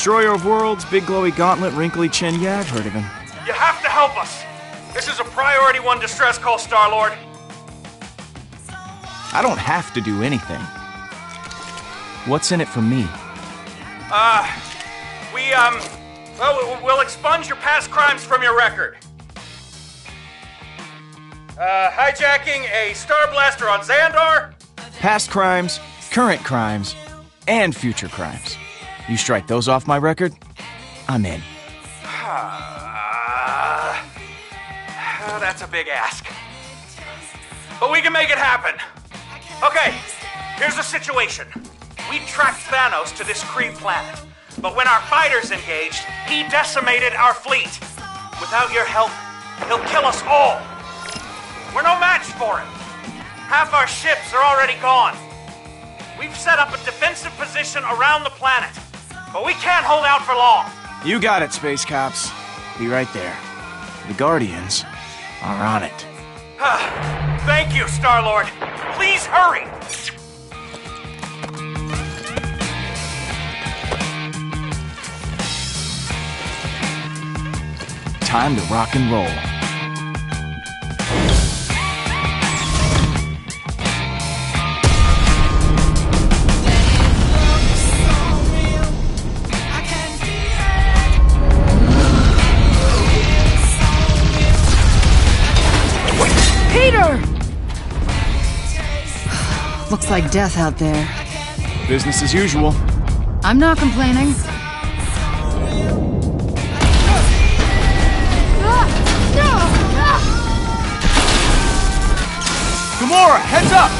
Destroyer of Worlds, big glowy gauntlet, wrinkly chin. Yeah, I've heard of him. You have to help us. This is a priority one distress call, Star Lord. I don't have to do anything. What's in it for me? We, um, well, we- we'll expunge your past crimes from your record. Uh, hijacking a Star Blaster on Xandar? Past crimes, current crimes, and future crimes. You strike those off my record, I'm in. Uh, that's a big ask. But we can make it happen. Okay, here's the situation. We tracked Thanos to this Kree planet, but when our fighters engaged, he decimated our fleet. Without your help, he'll kill us all. We're no match for him. Half our ships are already gone. We've set up a defensive position around the planet, but we can't hold out for long. You got it, Space Cops. Be right there. The Guardians are on it. Thank you, Star Lord. Please hurry. Time to rock and roll. Looks like death out there. Business as usual. I'm not complaining. Gamora, heads up!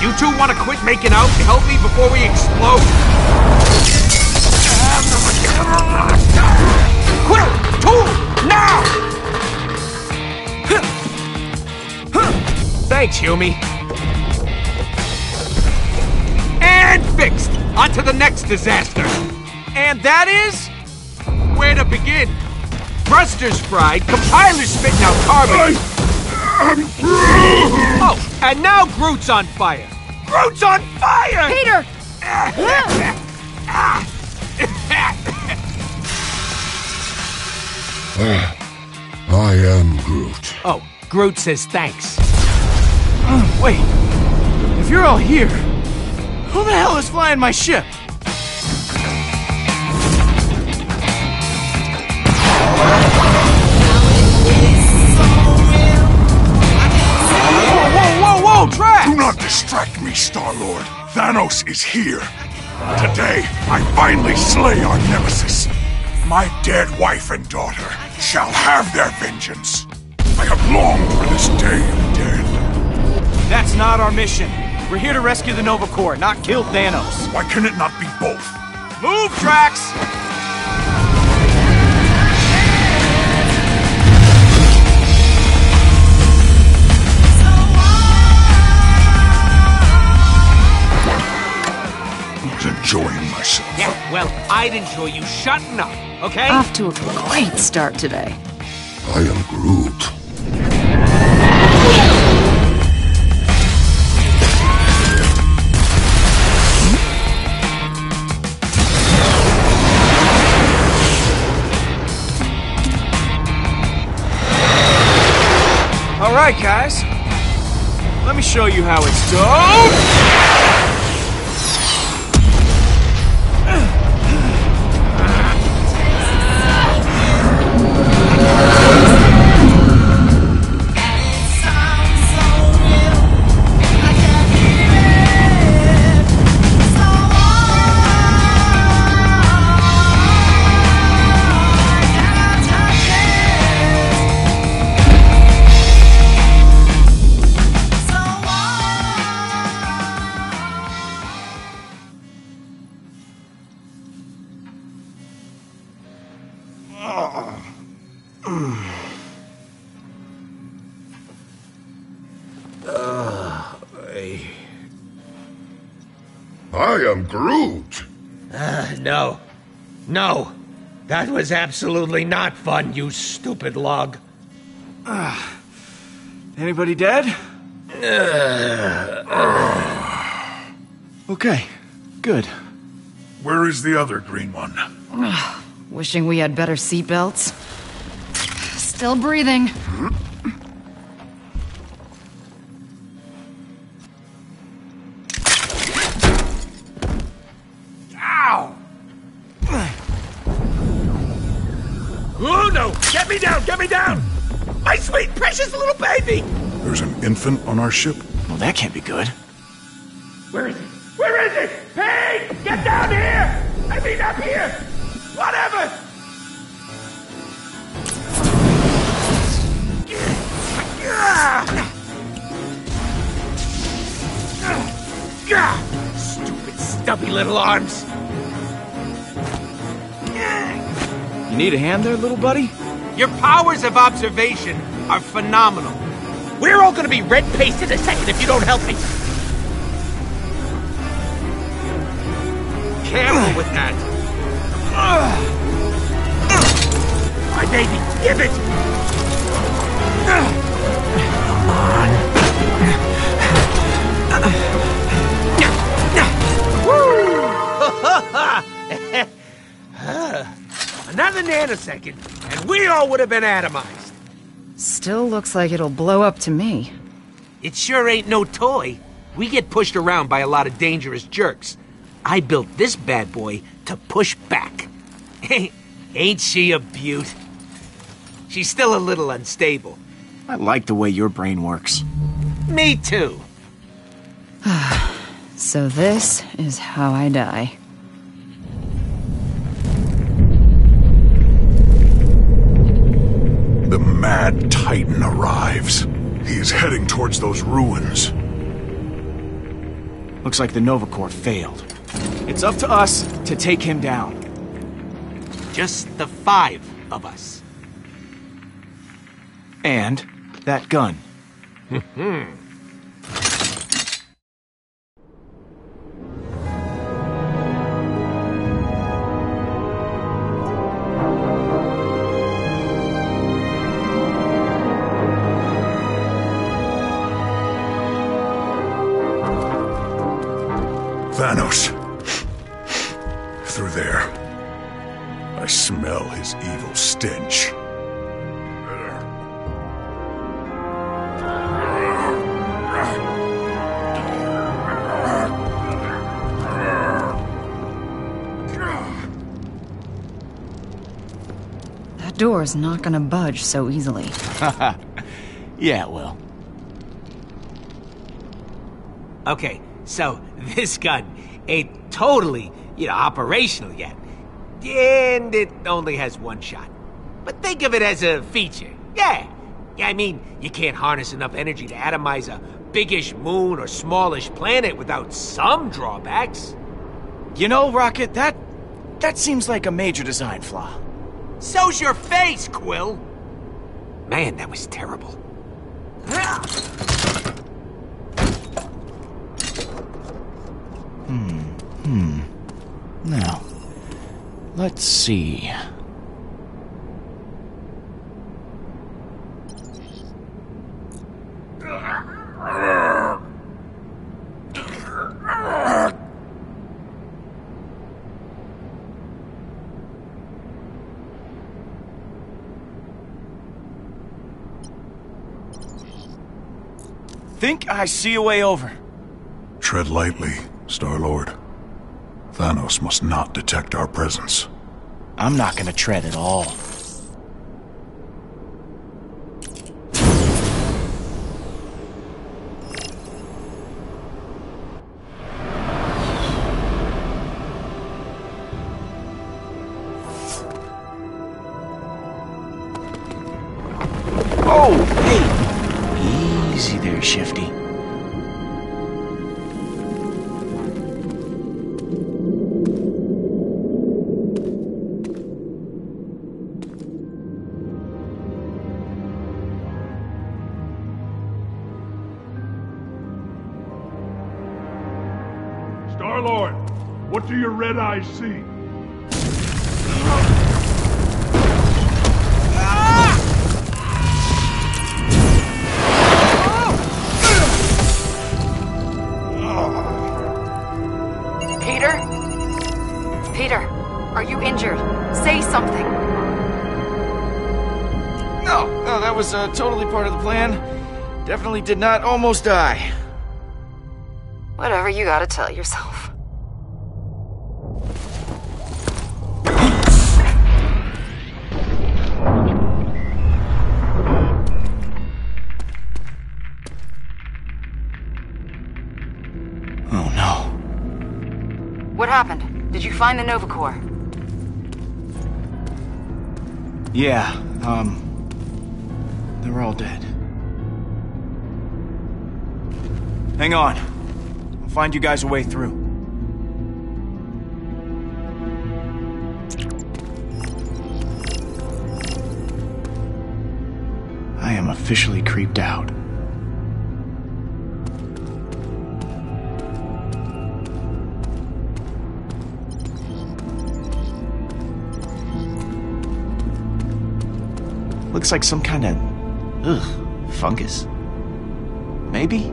You two want to quit making out and help me before we explode? Quick! Tool! Now! Thanks, Yumi. And fixed! On to the next disaster. And that is... Where to begin? Thrusters fried, compilers spitting out carbon. Oh, and now Groot's on fire. Groot's on fire! Peter! I am Groot. Oh, Groot says thanks. Oh, wait. If you're all here, who the hell is flying my ship? Whoa, whoa, whoa, whoa, Drax! Do not distract me, Star-Lord. Thanos is here. Today, I finally slay our nemesis. My dead wife and daughter shall have their vengeance. I have longed for this day of death. That's not our mission. We're here to rescue the Nova Corps, not kill Thanos. Why can it not be both? Move, Drax! Enjoying myself. Yeah, well, I'd enjoy you shutting up, okay? Off to a great start today. I am Groot. All right, guys. Let me show you how it's done. Was absolutely not fun, you stupid log. Ah, anybody dead? Uh, uh. okay, good. Where is the other green one? Wishing we had better seatbelts. Still breathing. Hmm? Precious little baby! There's an infant on our ship. Well, that can't be good. Where is it? Where is it? Hey! Get down here! I mean up here! Whatever! Stupid stubby little arms! You need a hand there, little buddy? Your powers of observation are phenomenal. We're all gonna be red-faced in a second if you don't help me. Careful with that. My baby, give it! Come on. Another nanosecond, and we all would have been atomized. Still looks like it'll blow up to me. It sure ain't no toy. We get pushed around by a lot of dangerous jerks. I built this bad boy to push back. ain't she a beaut? She's still a little unstable. I like the way your brain works. Me too. So this is how I die. Mad titan arrives. He is heading towards those ruins. Looks like the Nova Corps failed. It's up to us to take him down. Just the five of us. And that gun. Hmm. Door's not gonna budge so easily. Yeah, it will. Okay, so this gun ain't totally, you know, operational yet. And it only has one shot. But think of it as a feature. Yeah. Yeah, I mean, you can't harness enough energy to atomize a biggish moon or smallish planet without some drawbacks. You know, Rocket, that that seems like a major design flaw. So's your face, Quill! Man, that was terrible. Hmm. Hmm. Now, let's see. Think I see a way over. Tread lightly, Star Lord. Thanos must not detect our presence. I'm not gonna tread at all. Easy Shifty. Star Lord, what do your red eyes see? Was uh, totally part of the plan. Definitely did not almost die. Whatever you gotta tell yourself. Oh no. What happened? Did you find the Nova Corps? Yeah, um. They're all dead. Hang on. I'll find you guys a way through. I am officially creeped out. Looks like some kind of. Ugh, fungus. Maybe?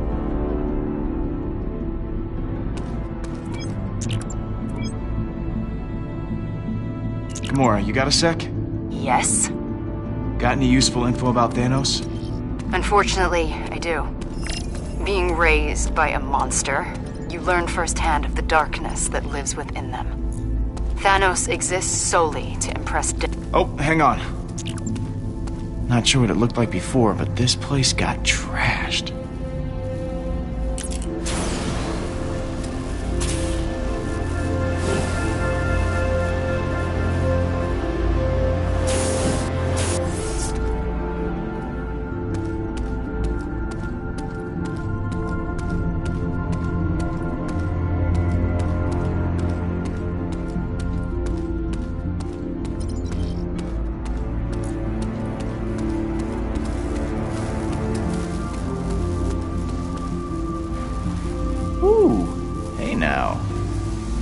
Gamora, you got a sec? Yes. Got any useful info about Thanos? Unfortunately, I do. Being raised by a monster, you learn firsthand of the darkness that lives within them. Thanos exists solely to impress. Oh, hang on. Not sure what it looked like before, but this place got.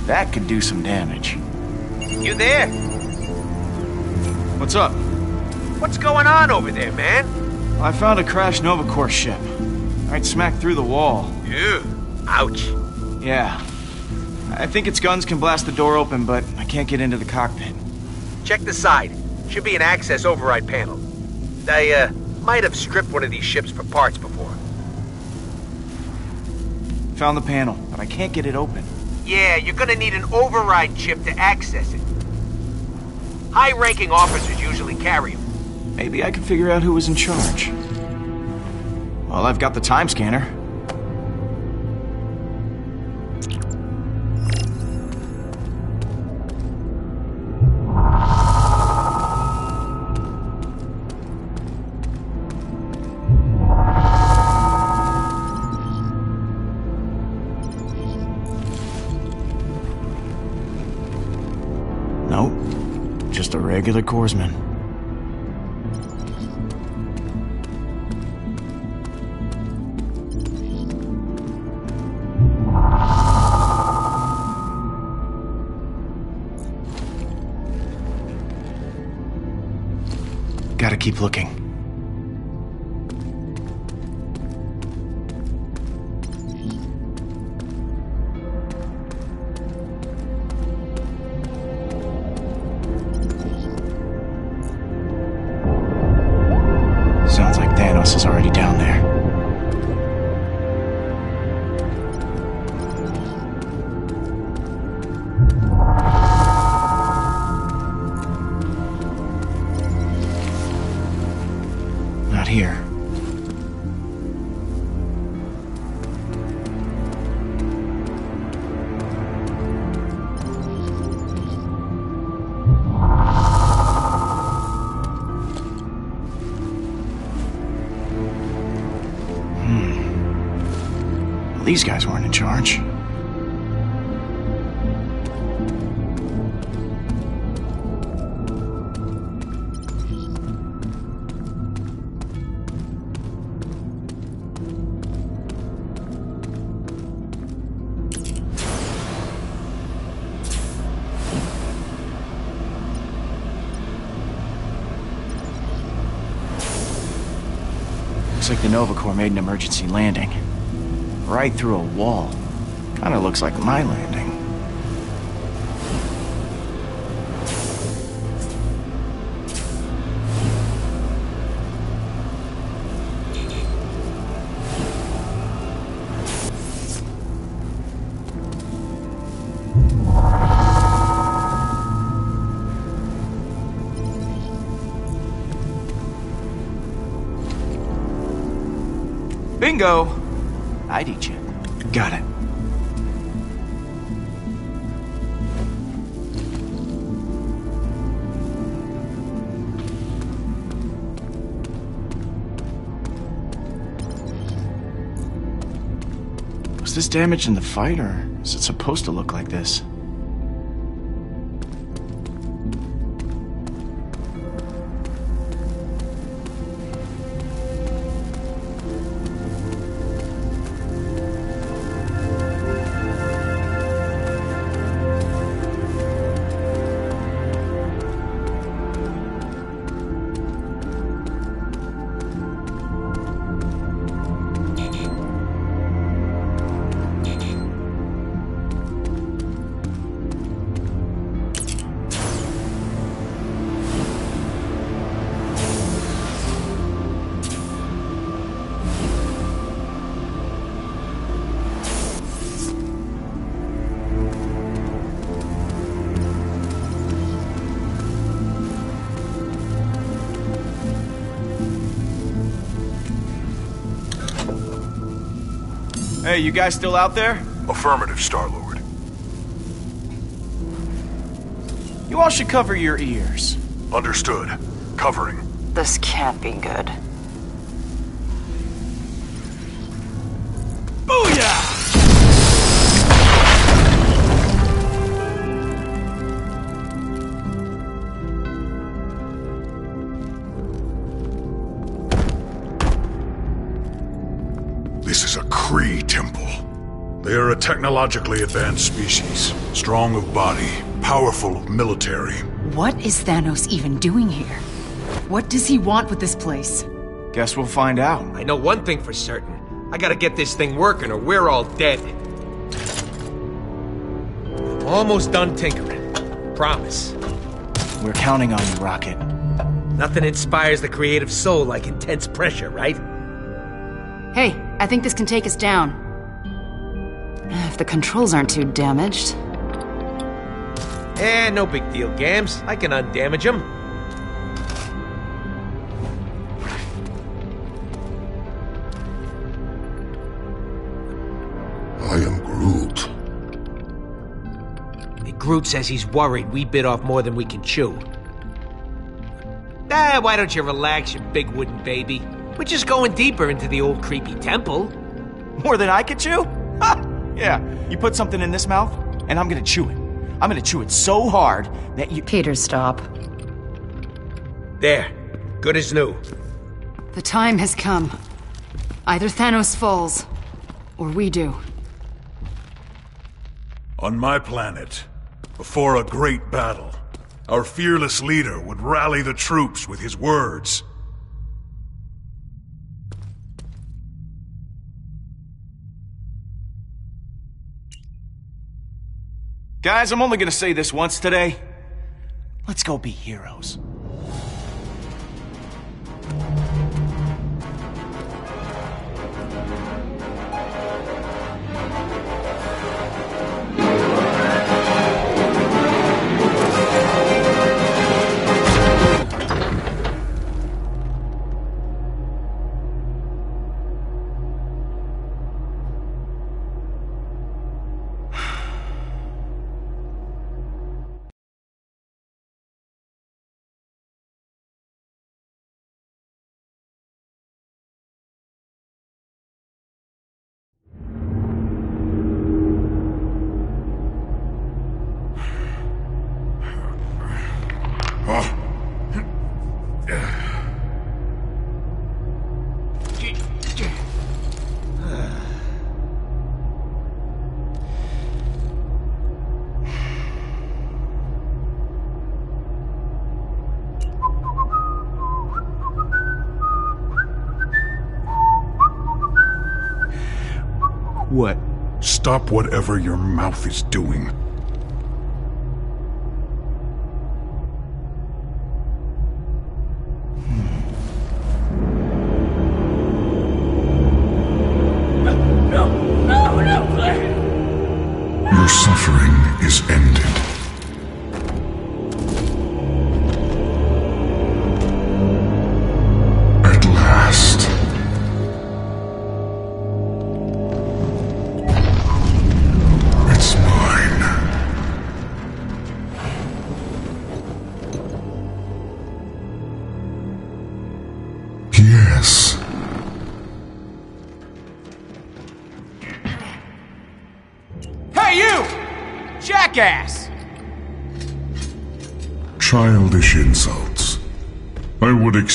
That could do some damage. You there? What's up? What's going on over there, man? I found a crashed Nova Corps ship. Right smack through the wall. Ew. Ouch. Yeah. I think its guns can blast the door open, but I can't get into the cockpit. Check the side. Should be an access override panel. I, uh, might have stripped one of these ships for parts before. Found the panel, but I can't get it open. Yeah, you're gonna need an override chip to access it. High-ranking officers usually carry them. Maybe I can figure out who was in charge. Well, I've got the time scanner. Gotta keep looking. Made an emergency landing. Right through a wall. Kinda looks like my landing. Bingo! I'd eat you. Got it. Was this damage in the fight, or is it supposed to look like this? Hey, you guys still out there? Affirmative, Star-Lord. You all should cover your ears. Understood. Covering. This can't be good. Technologically advanced species, strong of body, powerful of military. What is Thanos even doing here? What does he want with this place? Guess we'll find out. I know one thing for certain. I gotta get this thing working or we're all dead. I'm almost done tinkering. Promise. We're counting on you, Rocket. Nothing inspires the creative soul like intense pressure, right? Hey, I think this can take us down. If the controls aren't too damaged. Eh, no big deal, Gams. I can undamage him. I am Groot. Groot says he's worried we bit off more than we can chew. Ah, why don't you relax, you big wooden baby? We're just going deeper into the old creepy temple. More than I could chew? Ha! Yeah, you put something in this mouth, and I'm gonna chew it. I'm gonna chew it so hard that you. Peter, stop. There. Good as new. The time has come. Either Thanos falls, or we do. On my planet, before a great battle, our fearless leader would rally the troops with his words. Guys, I'm only gonna say this once today. Let's go be heroes. Stop whatever your mouth is doing.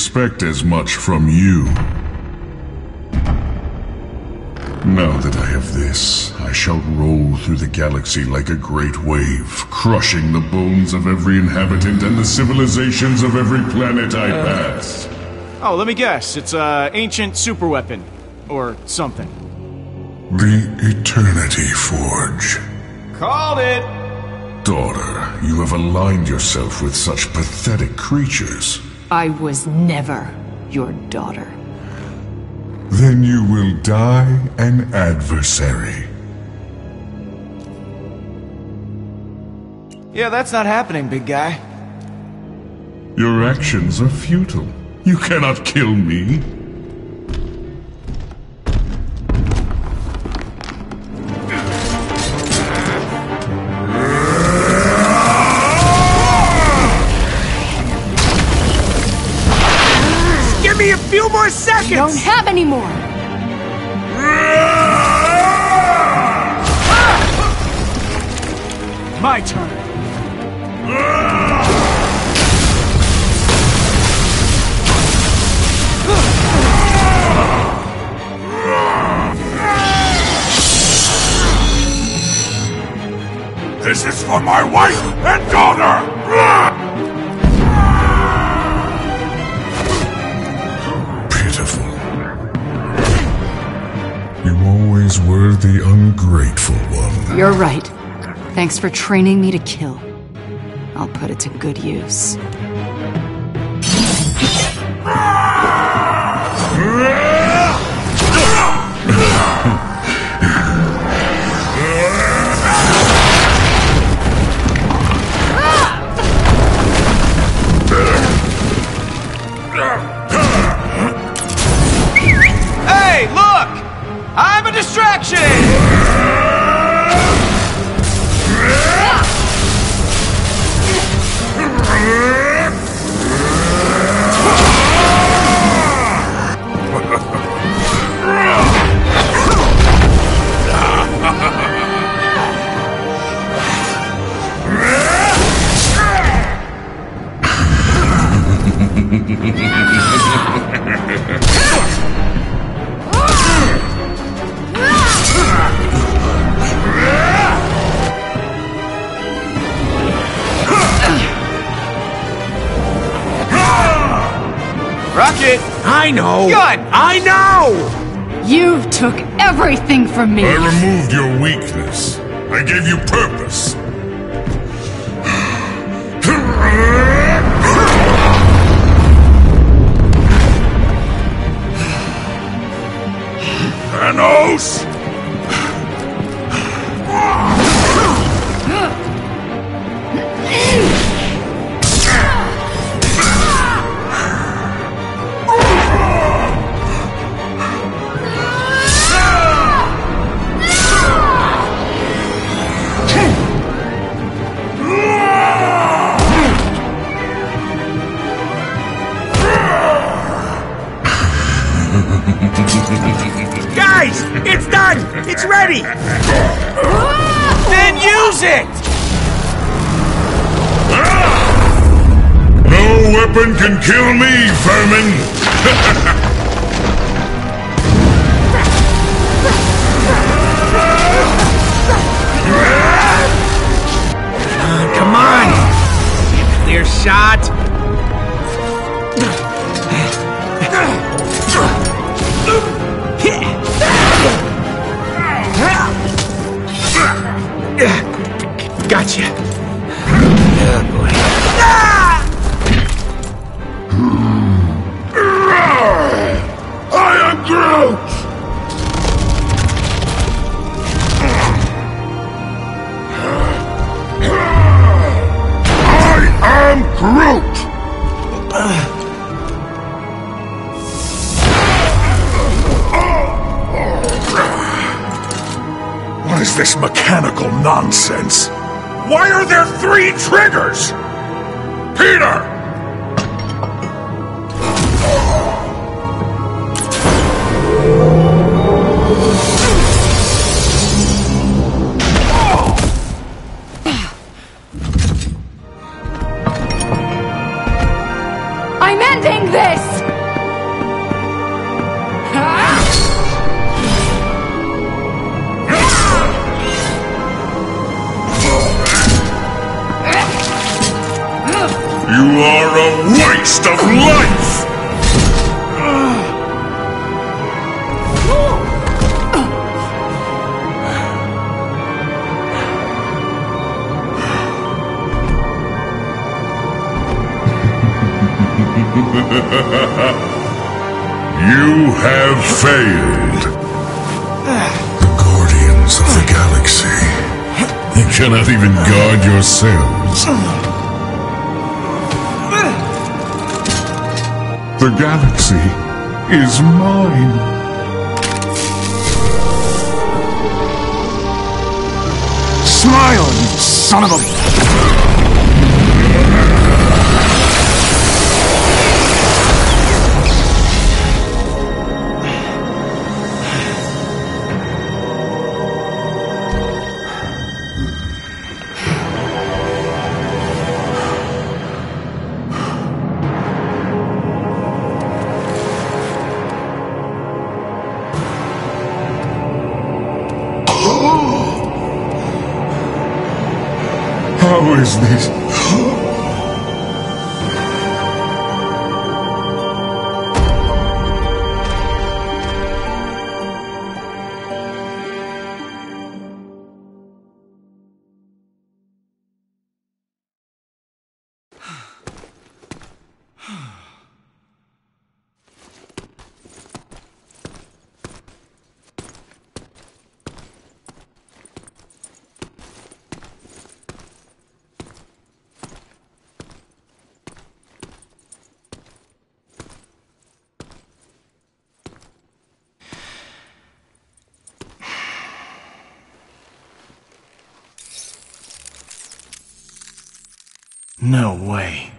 Expect as much from you. Now that I have this, I shall roll through the galaxy like a great wave, crushing the bones of every inhabitant and the civilizations of every planet I uh. pass. Oh, let me guess. It's a ancient superweapon. Or something. The Eternity Forge. Called it! Daughter, you have aligned yourself with such pathetic creatures. I was never your daughter. Then you will die an adversary. Yeah, that's not happening, big guy. Your actions are futile. You cannot kill me. More seconds! Don't have any more! My turn. This is for my wife and daughter! Were the ungrateful one. You're right. Thanks for training me to kill. I'll put it to good use. Everything from me! I removed your weakness. I gave you purpose. Guys, it's done. It's ready. then use it. No weapon can kill me, vermin! Uh, come on. Clear shot. Gotcha. Boy. I am Groot! I am Groot! What is this mechanical nonsense? Why are there three triggers? Peter! Cannot even guard yourselves. The galaxy is mine. Smile, you son of a... this? No way.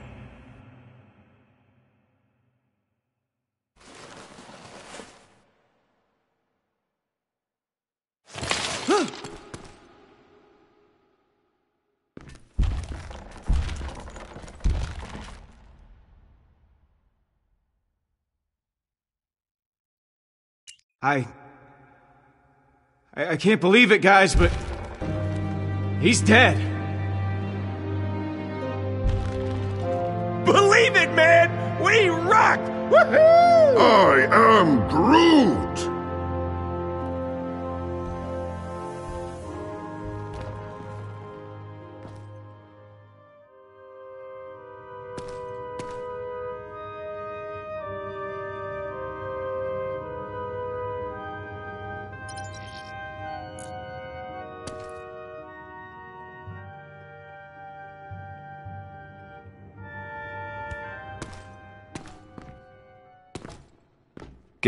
I, I. Can't believe it, guys, but. He's dead.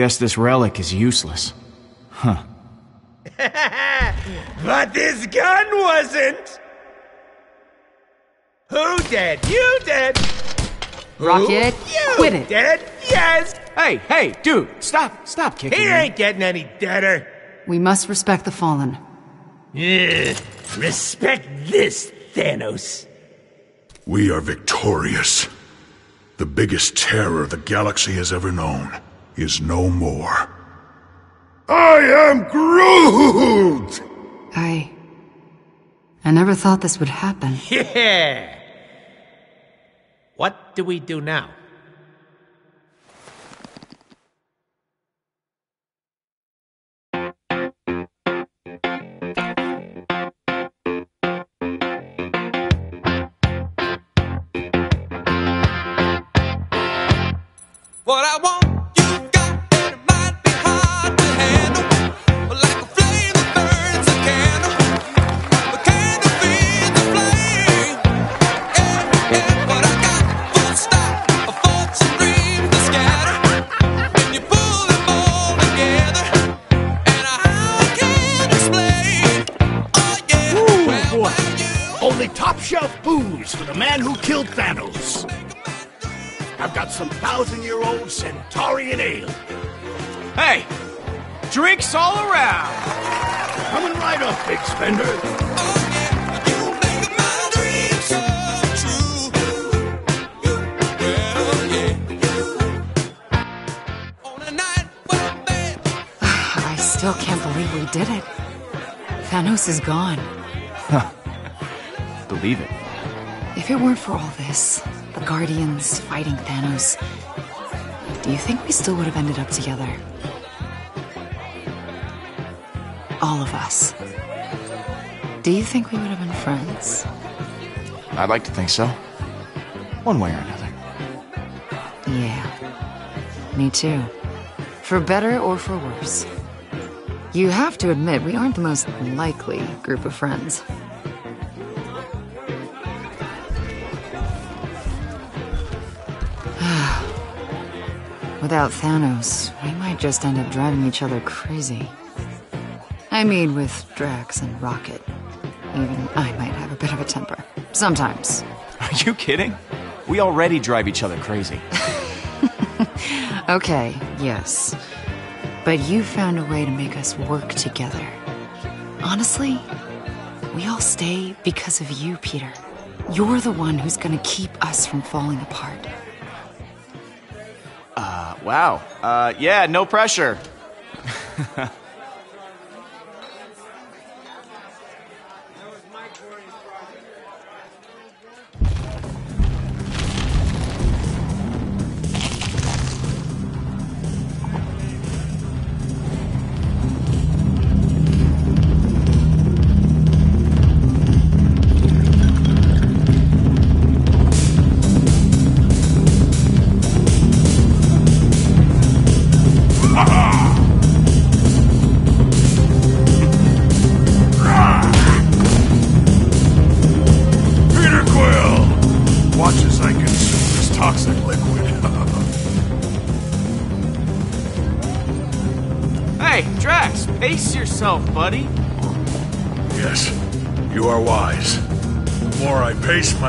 Guess this relic is useless. Huh. But this gun wasn't! Who dead? You dead? Rocket, You quit it. dead? Yes! Hey, hey, dude, stop, stop kicking He me. ain't getting any deader. We must respect the fallen. Yeah. Respect this, Thanos. We are victorious. The biggest terror the galaxy has ever known is no more. I am Groot! I. I never thought this would happen. Yeah. What do we do now? What I want, Only top shelf booze for the man who killed Thanos. I've got some thousand year old Centaurian ale. Hey, drinks all around. Coming right up, big spender. You make my dreams come true. Well, yeah. On a night well, babe, I still can't believe we did it. Thanos is gone. Believe it. If it weren't for all this, the Guardians fighting Thanos, do you think we still would have ended up together? All of us. Do you think we would have been friends? I'd like to think so. One way or another. Yeah. Me too. For better or for worse. You have to admit, we aren't the most likely group of friends. Without Thanos, we might just end up driving each other crazy. I mean, with Drax and Rocket. Even I might have a bit of a temper. Sometimes. Are you kidding? We already drive each other crazy. Okay, yes. But you found a way to make us work together. Honestly, we all stay because of you, Peter. You're the one who's gonna keep us from falling apart. Wow. Uh, yeah, no pressure.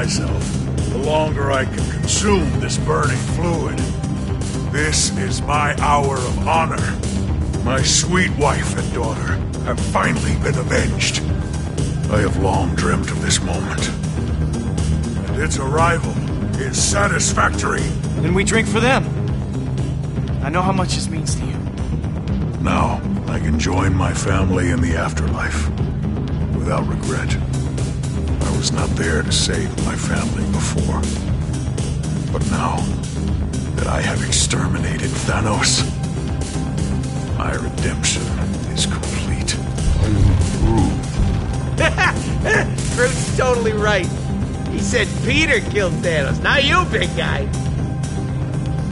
myself, the longer I can consume this burning fluid. This is my hour of honor. My sweet wife and daughter have finally been avenged. I have long dreamt of this moment. And its arrival is satisfactory. Then we drink for them. I know how much this means to you. Now, I can join my family in the afterlife without regret. I was not there to save my family before. But now that I have exterminated Thanos, my redemption is complete. Groot's totally right. He said Peter killed Thanos, not you, big guy.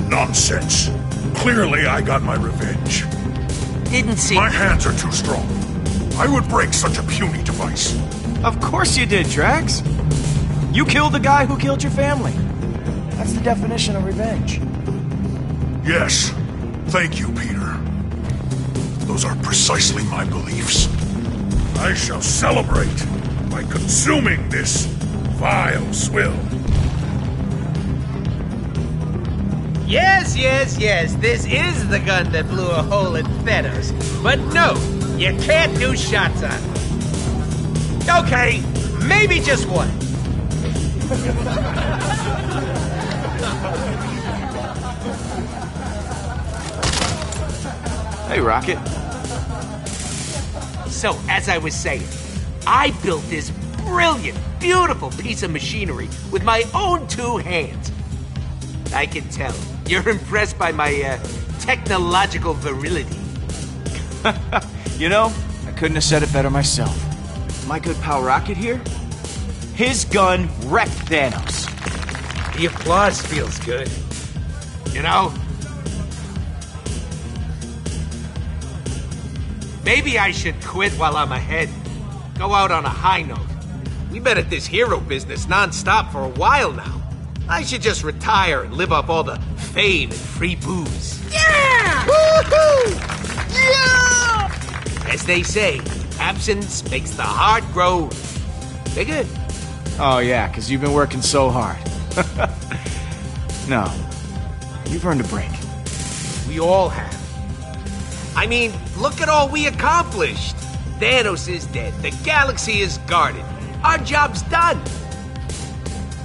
Nonsense. Clearly, I got my revenge. Didn't see. My hands are too strong. I would break such a puny device. Of course you did, Drax. You killed the guy who killed your family. That's the definition of revenge. Yes. Thank you, Peter. Those are precisely my beliefs. I shall celebrate by consuming this vile swill. Yes, yes, yes, this is the gun that blew a hole in Thanos. But no, you can't do shots on it. Okay, maybe just one. Hey, Rocket. So, as I was saying, I built this brilliant, beautiful piece of machinery with my own two hands. I can tell you're impressed by my uh, technological virility. You know, I couldn't have said it better myself. My good pal Rocket here, his gun wrecked Thanos. The applause feels good. You know? Maybe I should quit while I'm ahead. Go out on a high note. We've been at this hero business nonstop for a while now. I should just retire and live off all the fame and free booze. Yeah! Woohoo! Yeah! As they say, absence makes the heart grow bigger. Oh, yeah, because you've been working so hard. no, you've earned a break. We all have. I mean, look at all we accomplished. Thanos is dead. The galaxy is guarded. Our job's done.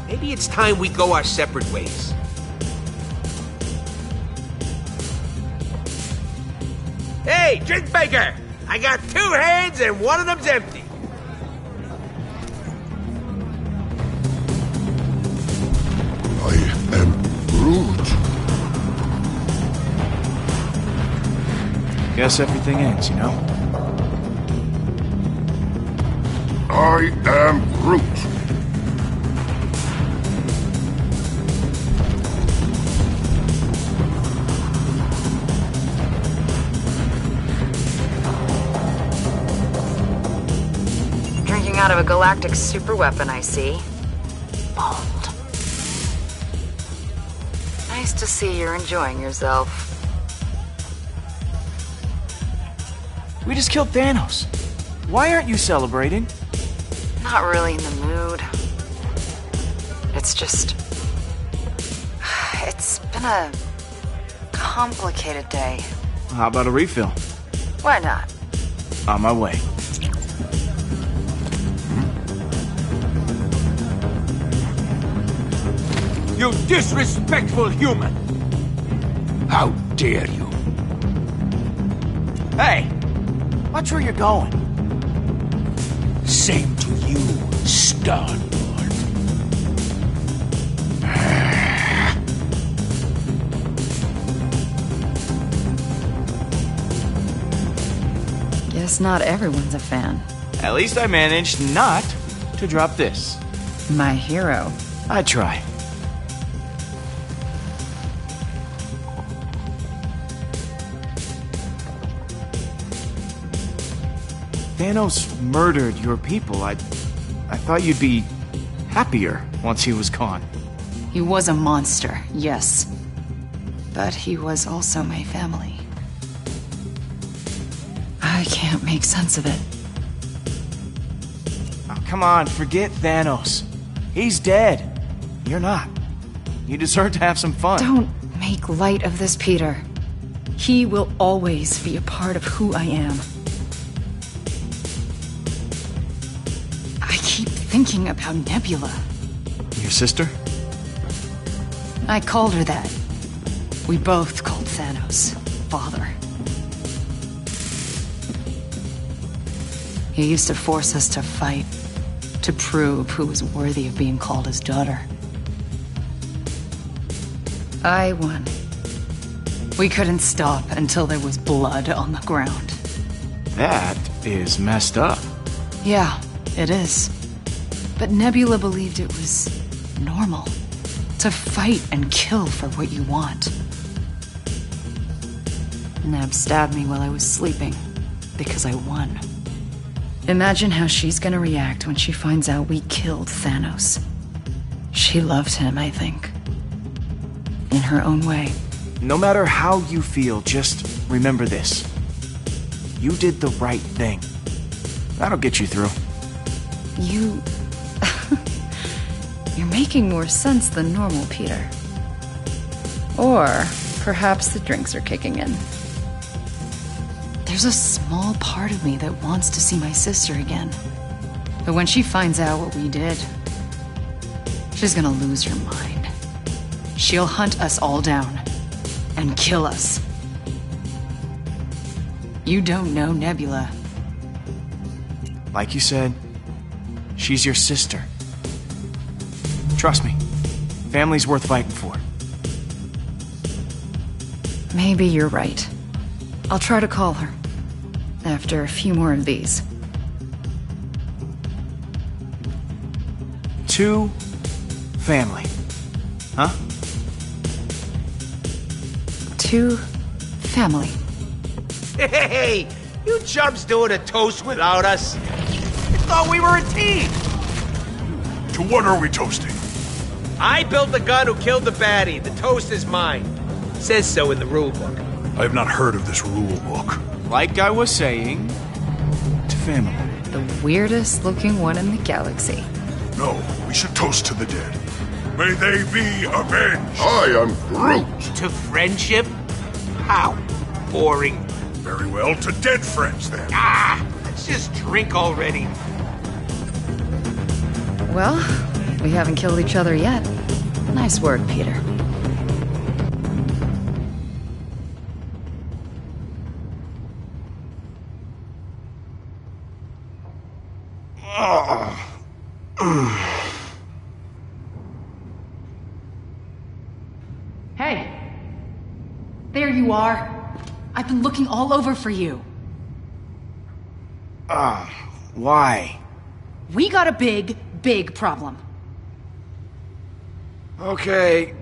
Maybe it's time we go our separate ways. Hey, drink maker! I got two hands and one of them's empty. I am Groot. Guess everything ends, you know? I am Groot. Out of a galactic superweapon, I see. Bold. Nice to see you're enjoying yourself. We just killed Thanos. Why aren't you celebrating? Not really in the mood. It's just. It's been a complicated day. How about a refill? Why not? On my way. You disrespectful human! How dare you? Hey, watch where you're going. Same to you, Star-Lord. Guess not everyone's a fan. At least I managed not to drop this. My hero. I try. Thanos murdered your people. I I thought you'd be happier once he was gone. He was a monster, yes. But he was also my family. I can't make sense of it. Oh, come on, forget Thanos. He's dead. You're not. You deserve to have some fun. Don't make light of this, Peter. He will always be a part of who I am. Thinking about Nebula. Your sister? I called her that. We both called Thanos father. He used to force us to fight, to prove who was worthy of being called his daughter. I won. We couldn't stop until there was blood on the ground. That is messed up. Yeah, it is. But Nebula believed it was normal to fight and kill for what you want. Neb stabbed me while I was sleeping because I won. Imagine how she's gonna react when she finds out we killed Thanos. She loved him, I think. In her own way. No matter how you feel, just remember this. You did the right thing. That'll get you through. You. You're making more sense than normal, Peter. Or perhaps the drinks are kicking in. There's a small part of me that wants to see my sister again. But when she finds out what we did, she's gonna lose her mind. She'll hunt us all down and kill us. You don't know Nebula. Like you said, she's your sister. Trust me, family's worth fighting for. Maybe you're right. I'll try to call her. After a few more of these. To family. Huh? To family. Hey, you chumps doing a toast without us? I thought we were a team. To what are we toasting? I built the gun who killed the baddie. The toast is mine. Says so in the rule book. I have not heard of this rule book. Like I was saying, to family. The weirdest looking one in the galaxy. No, we should toast to the dead. May they be avenged. I am Groot. To friendship? How? Boring. Very well, to dead friends then. Ah, let's just drink already. Well, we haven't killed each other yet. Nice work, Peter. Hey! There you are. I've been looking all over for you. Ah, why? We got a big, big problem. Okay.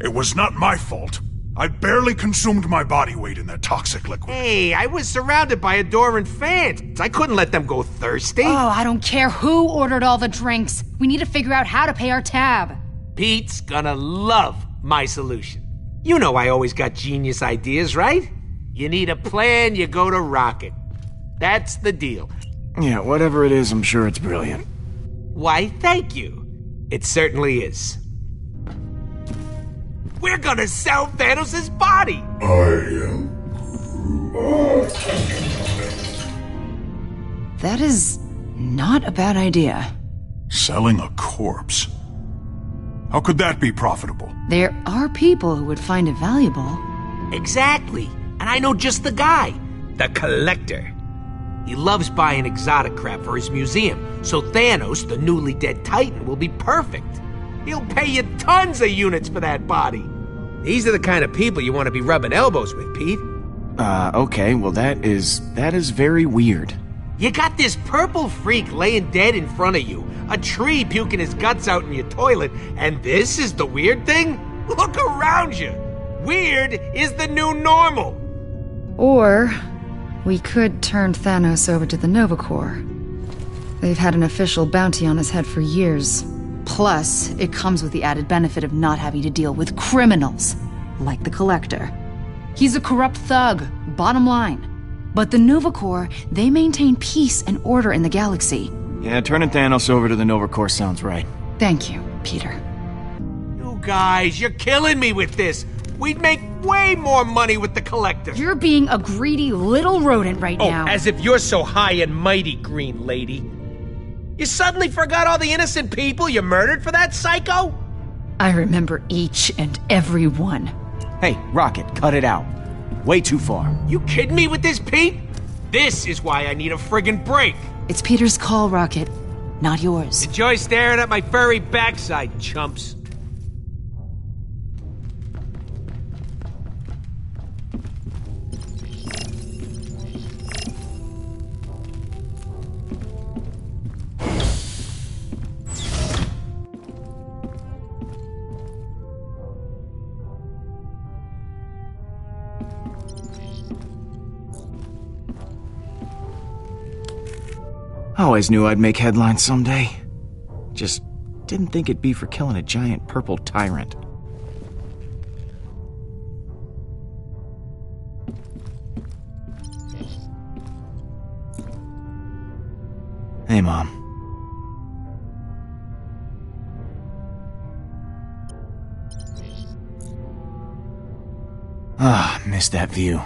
It was not my fault. I barely consumed my body weight in that toxic liquid. Hey, I was surrounded by adoring fans. I couldn't let them go thirsty. Oh, I don't care who ordered all the drinks. We need to figure out how to pay our tab. Pete's gonna love my solution. You know I always got genius ideas, right? You need a plan, you go to Rocket. That's the deal. Yeah, whatever it is, I'm sure it's brilliant. Why, thank you. It certainly is. We're gonna sell Thanos' body! I am That is not a bad idea. Selling a corpse. How could that be profitable? There are people who would find it valuable. Exactly. And I know just the guy. The collector. He loves buying exotic crap for his museum, so Thanos, the newly dead Titan, will be perfect. He'll pay you tons of units for that body. These are the kind of people you want to be rubbing elbows with, Pete. Uh, okay, well that is that is very weird. You got this purple freak laying dead in front of you, a tree puking his guts out in your toilet, and this is the weird thing? Look around you. Weird is the new normal. Or we could turn Thanos over to the Nova Corps. They've had an official bounty on his head for years. Plus, it comes with the added benefit of not having to deal with criminals, like the Collector. He's a corrupt thug, bottom line. But the Nova Corps, they maintain peace and order in the galaxy. Yeah, turning Thanos over to the Nova Corps sounds right. Thank you, Peter. You guys, you're killing me with this. We'd make way more money with the Collector. You're being a greedy little rodent right Oh, now. as if you're so high and mighty, Green Lady. You suddenly forgot all the innocent people you murdered for that psycho? I remember each and every one. Hey, Rocket, cut it out. Way too far. You kidding me with this, Pete? This is why I need a friggin' break. It's Peter's call, Rocket, not yours. Enjoy staring at my furry backside, chumps. Always knew I'd make headlines someday. Just didn't think it'd be for killing a giant purple tyrant. Hey, Mom. Ah, missed that view.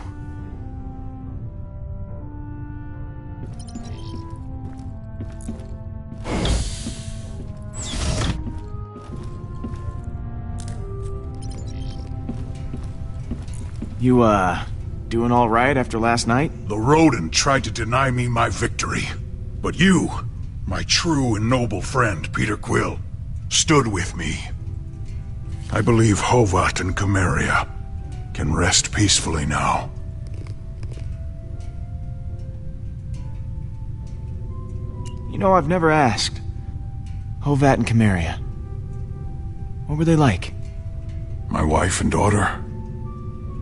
You, uh, doing all right after last night? The rodent tried to deny me my victory. But you, my true and noble friend, Peter Quill, stood with me. I believe Hovat and Kamaria can rest peacefully now. You know, I've never asked. Hovat and Kamaria. What were they like? My wife and daughter,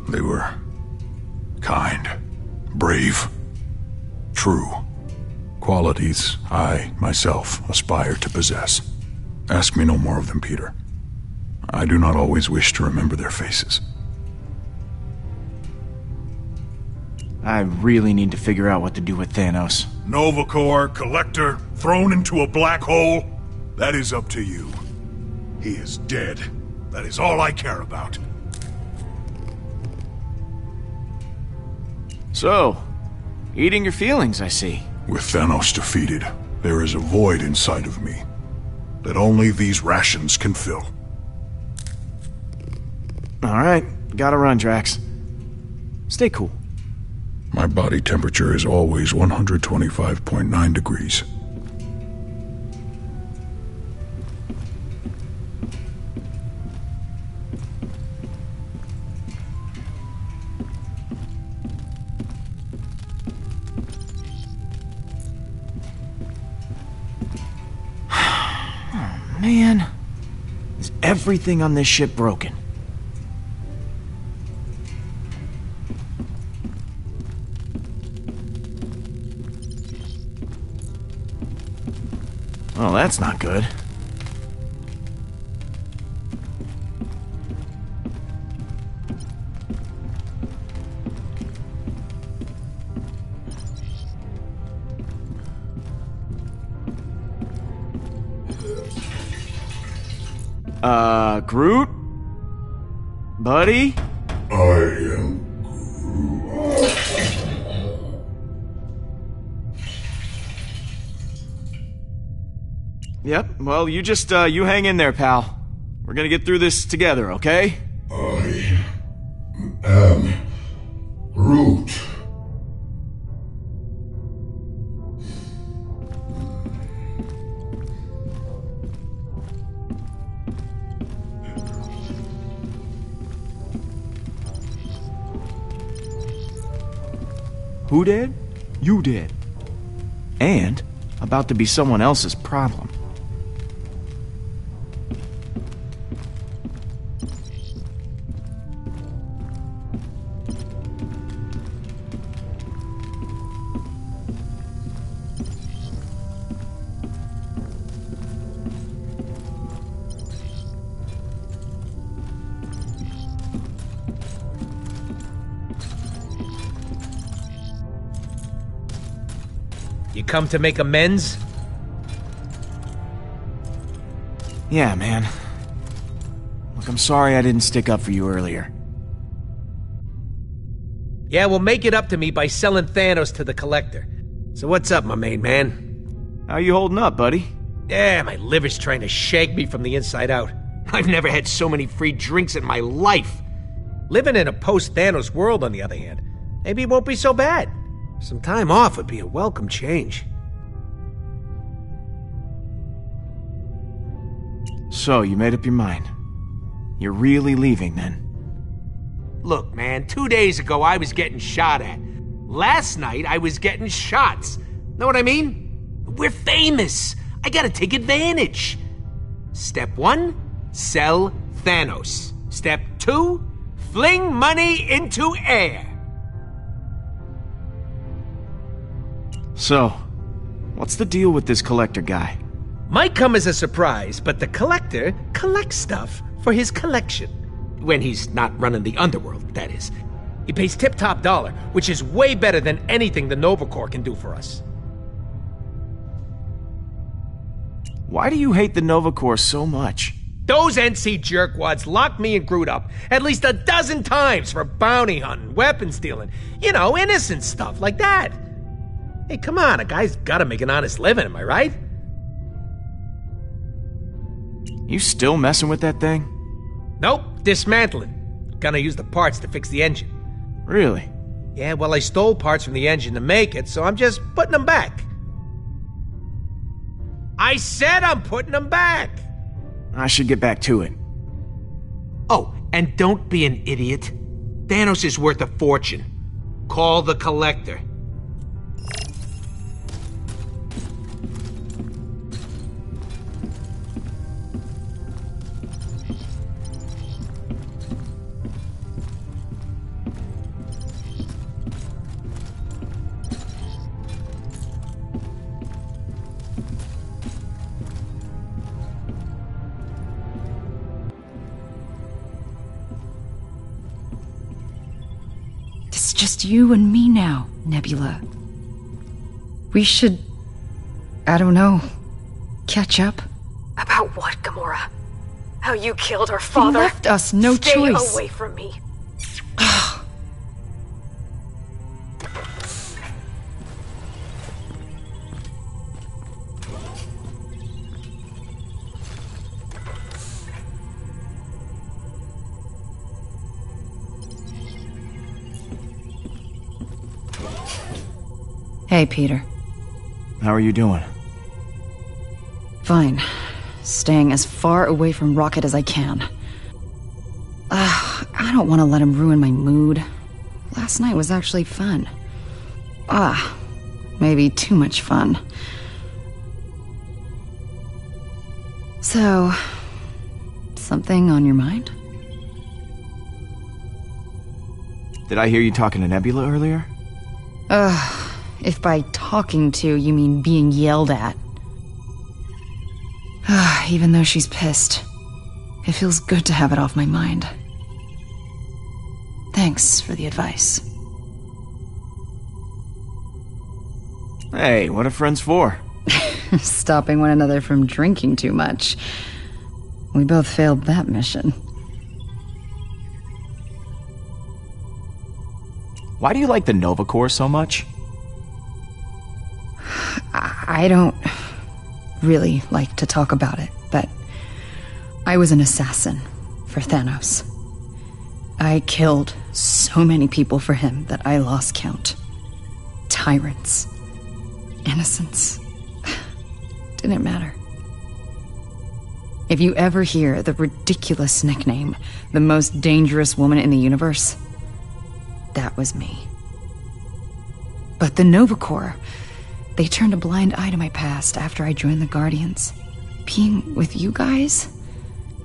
they were kind, brave, true. Qualities I, myself, aspire to possess. Ask me no more of them, Peter. I do not always wish to remember their faces. I really need to figure out what to do with Thanos. Nova Corps, Collector, thrown into a black hole? That is up to you. He is dead. That is all I care about. So, eating your feelings, I see. With Thanos defeated, there is a void inside of me that only these rations can fill. Alright, gotta run, Drax. Stay cool. My body temperature is always 125.9 degrees. Everything on this ship broken? Well, that's not good. Uh, Groot? Buddy? I am Groot. Yep, well, you just, uh, you hang in there, pal. We're gonna get through this together, okay? I am Groot. Who did? You did. And about to be someone else's problem. Come to make amends? Yeah, man. Look, I'm sorry I didn't stick up for you earlier. Yeah, well, make it up to me by selling Thanos to the Collector. So what's up, my main man? How you holding up, buddy? Yeah, my liver's trying to shake me from the inside out. I've never had so many free drinks in my life. Living in a post-Thanos world, on the other hand, maybe it won't be so bad. Some time off would be a welcome change. So, you made up your mind. You're really leaving then? Look, man, two days ago I was getting shot at. Last night I was getting shots. Know what I mean? We're famous. I gotta take advantage. Step one, sell Thanos. Step two, fling money into air. So, what's the deal with this collector guy? Might come as a surprise, but the collector collects stuff for his collection. When he's not running the underworld, that is. He pays tip top dollar, which is way better than anything the Nova Corps can do for us. Why do you hate the Nova Corps so much? Those NC jerkwads locked me and Groot up at least a dozen times for bounty hunting, weapon stealing, you know, innocent stuff like that. Hey, come on, a guy's gotta make an honest living, am I right? You still messing with that thing? Nope, dismantling. Gonna use the parts to fix the engine. Really? Yeah, well, I stole parts from the engine to make it, so I'm just putting them back. I said I'm putting them back! I should get back to it. Oh, and don't be an idiot. Thanos is worth a fortune. Call the collector. Just you and me now, Nebula. We should. I don't know. Catch up? About what, Gamora? How you killed our father? He left us no Stay choice. away from me. Hey, Peter. How are you doing? Fine. Staying as far away from Rocket as I can. Ugh, I don't want to let him ruin my mood. Last night was actually fun. Ah, maybe too much fun. So, something on your mind? Did I hear you talking to Nebula earlier? Ugh, if by talking to you mean being yelled at. Ah, Even though she's pissed, it feels good to have it off my mind. Thanks for the advice. Hey, what are friends for? Stopping one another from drinking too much. We both failed that mission. Why do you like the Nova Corps so much? I don't really like to talk about it, but I was an assassin for Thanos. I killed so many people for him that I lost count. Tyrants, innocents. Didn't matter. If you ever hear the ridiculous nickname, the most dangerous woman in the universe, that was me. But the Nova Corps, they turned a blind eye to my past after I joined the Guardians. Being with you guys,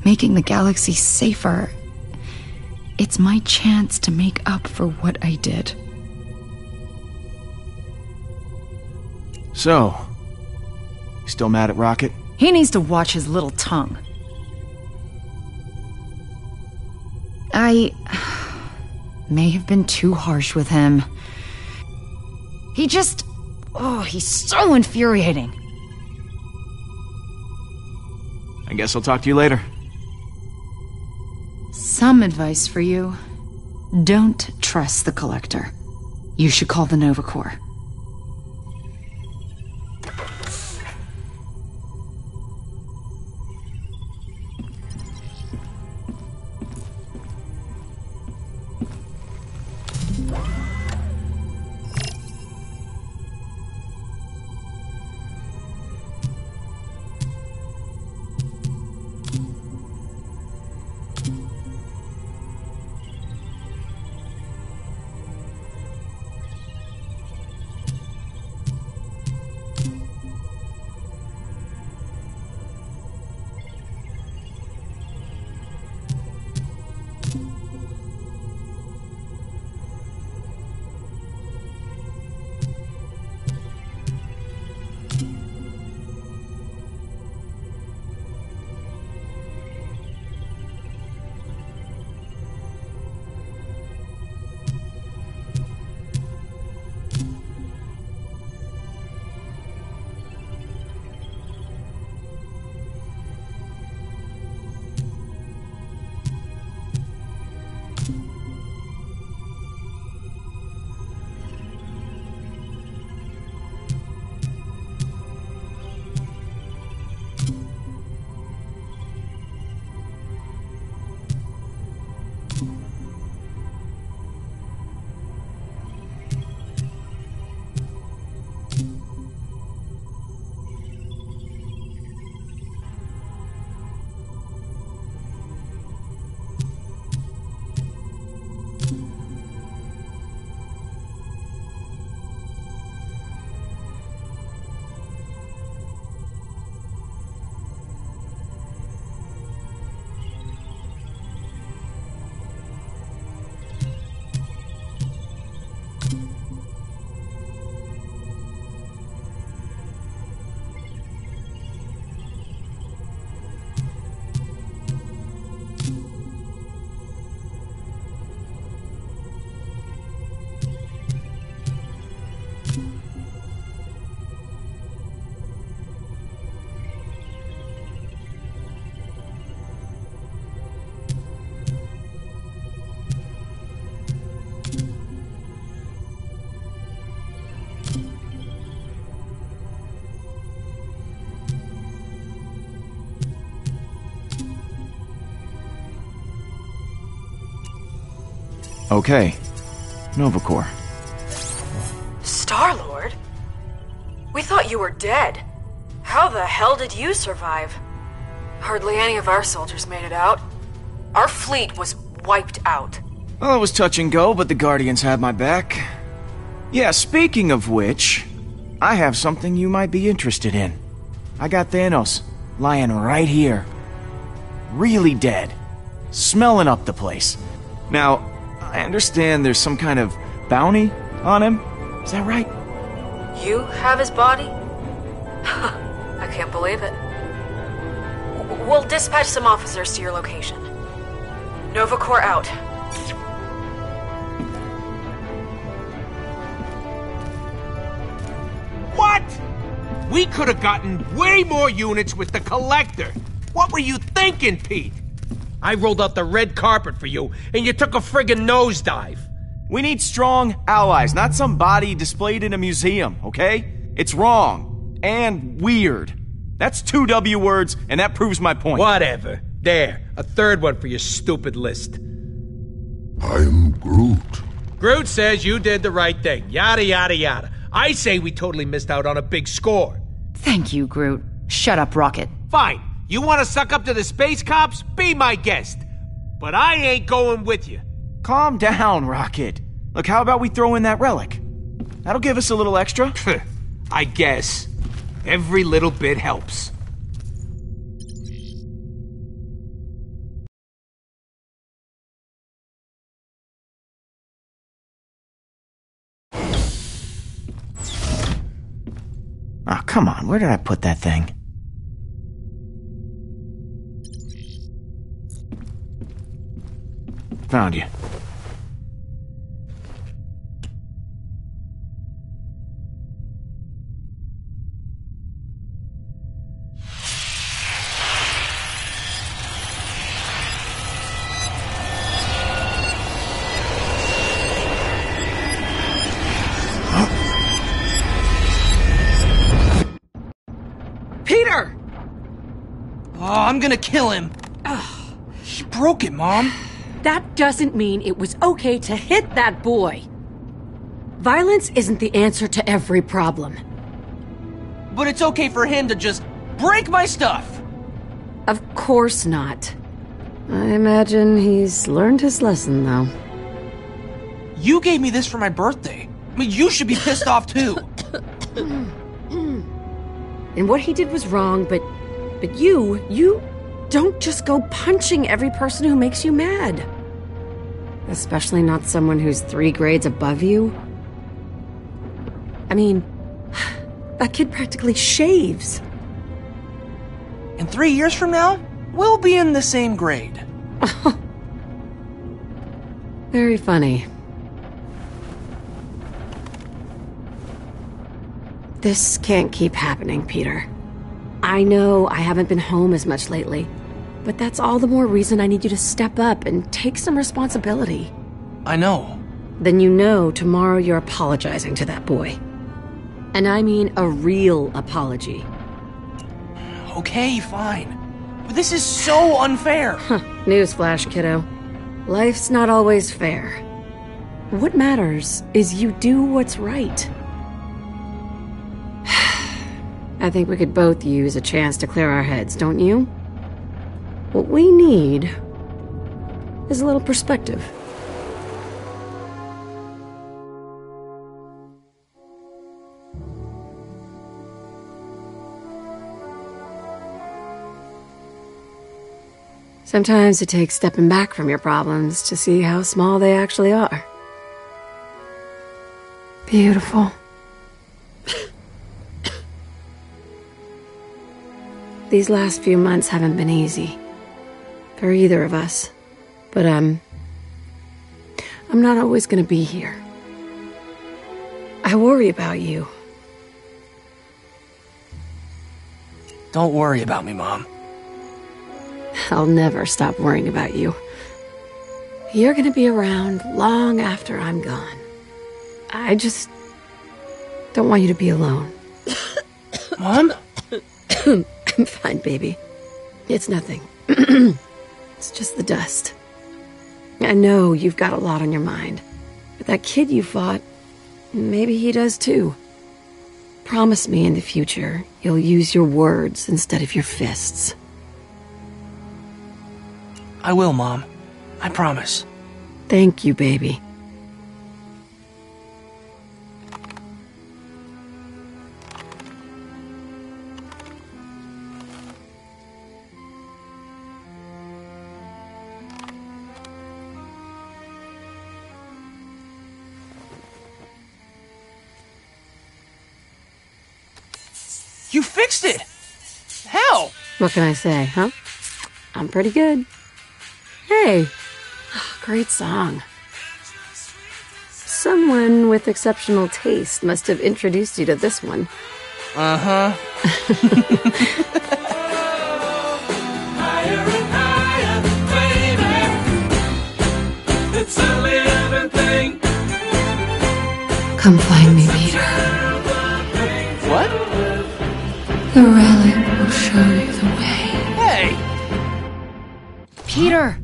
making the galaxy safer, it's my chance to make up for what I did. So, you still mad at Rocket? He needs to watch his little tongue. I may have been too harsh with him. He just Oh, he's so infuriating. I guess I'll talk to you later. Some advice for you. Don't trust the Collector. You should call the Nova Corps. Okay. Nova Corps. Star Lord? We thought you were dead. How the hell did you survive? Hardly any of our soldiers made it out. Our fleet was wiped out. Well, it was touch and go, but the Guardians had my back. Yeah, speaking of which, I have something you might be interested in. I got Thanos lying right here. Really dead. Smelling up the place. Now, I understand there's some kind of bounty on him. Is that right? You have his body? I can't believe it. We'll dispatch some officers to your location. Nova Corps out. What? We could have gotten way more units with the Collector. What were you thinking, Pete? I rolled out the red carpet for you, and you took a friggin' nosedive. We need strong allies, not some body displayed in a museum, okay? It's wrong. And weird. That's two W words, and that proves my point. Whatever. There, a third one for your stupid list. I am Groot. Groot says you did the right thing. Yada, yada, yada. I say we totally missed out on a big score. Thank you, Groot. Shut up, Rocket. Fine. You want to suck up to the space cops? Be my guest. But I ain't going with you. Calm down, Rocket. Look, how about we throw in that relic? That'll give us a little extra. I guess. Every little bit helps. Oh, come on. Where did I put that thing? Found you. Peter! Oh, I'm gonna kill him. Ugh. He broke it, Mom. That doesn't mean it was okay to hit that boy. Violence isn't the answer to every problem. But it's okay for him to just break my stuff. Of course not. I imagine he's learned his lesson, though. You gave me this for my birthday. I mean, you should be pissed off too. And what he did was wrong, but but you, you don't just go punching every person who makes you mad. Especially not someone who's 3 grades above you. I mean, that kid practically shaves. And three years from now, we'll be in the same grade. Very funny. This can't keep happening, Peter. I know I haven't been home as much lately, but that's all the more reason I need you to step up and take some responsibility. I know. Then you know tomorrow you're apologizing to that boy. And I mean a real apology. Okay, fine. But this is so unfair. Newsflash, kiddo. Life's not always fair. What matters is you do what's right. I think we could both use a chance to clear our heads, don't you? What we need is a little perspective. Sometimes it takes stepping back from your problems to see how small they actually are. Beautiful. These last few months haven't been easy for either of us, but um I'm not always going to be here. I worry about you. Don't worry about me, Mom. I'll never stop worrying about you. You're going to be around long after I'm gone. I just don't want you to be alone. Mom? I'm fine, baby. It's nothing. it's just the dust. I know you've got a lot on your mind. But that kid you fought, maybe he does too. Promise me in the future you'll use your words instead of your fists. I will, Mom. I promise. Thank you, baby. What can I say, huh? I'm pretty good. Hey, great song. Someone with exceptional taste must have introduced you to this one. Uh huh. It's only everything. Come find me, Peter. What? The relic Peter!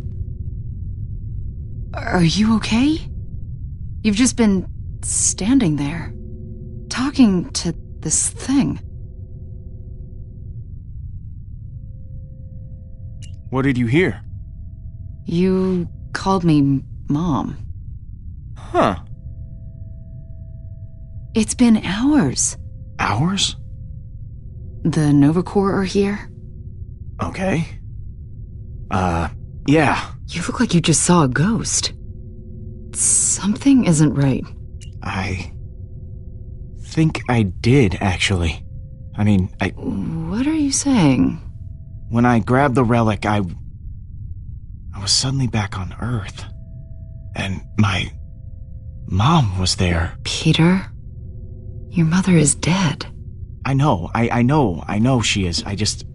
Are you okay? You've just been standing there, talking to this thing. What did you hear? You called me Mom. Huh. It's been hours. Hours? The Nova Corps are here. Okay. Uh, yeah. You look like you just saw a ghost. Something isn't right. I think I did, actually. I mean, I. What are you saying? When I grabbed the relic, I. I was suddenly back on Earth. And my. Mom was there. Peter? Your mother is dead. I know, I, I know, I know she is. I just.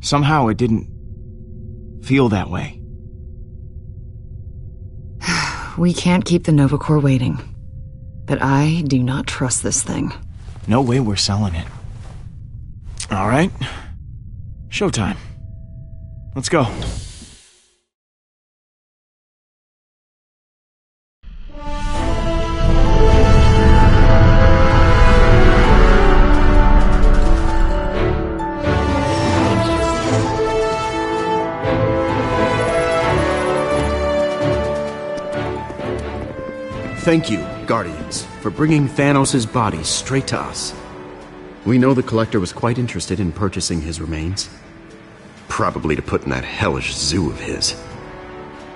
Somehow it didn't feel that way. We can't keep the Nova Corps waiting. But I do not trust this thing. No way we're selling it. Alright. Showtime. Let's go. Thank you, Guardians, for bringing Thanos' body straight to us. We know the Collector was quite interested in purchasing his remains. Probably to put in that hellish zoo of his.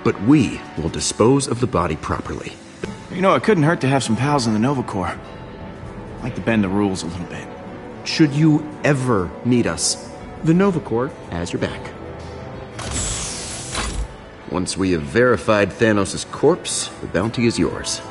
But we will dispose of the body properly. You know, it couldn't hurt to have some pals in the Nova Corps. I Like to bend the rules a little bit. Should you ever need us, the Nova Corps has your back. Once we have verified Thanos' corpse, the bounty is yours.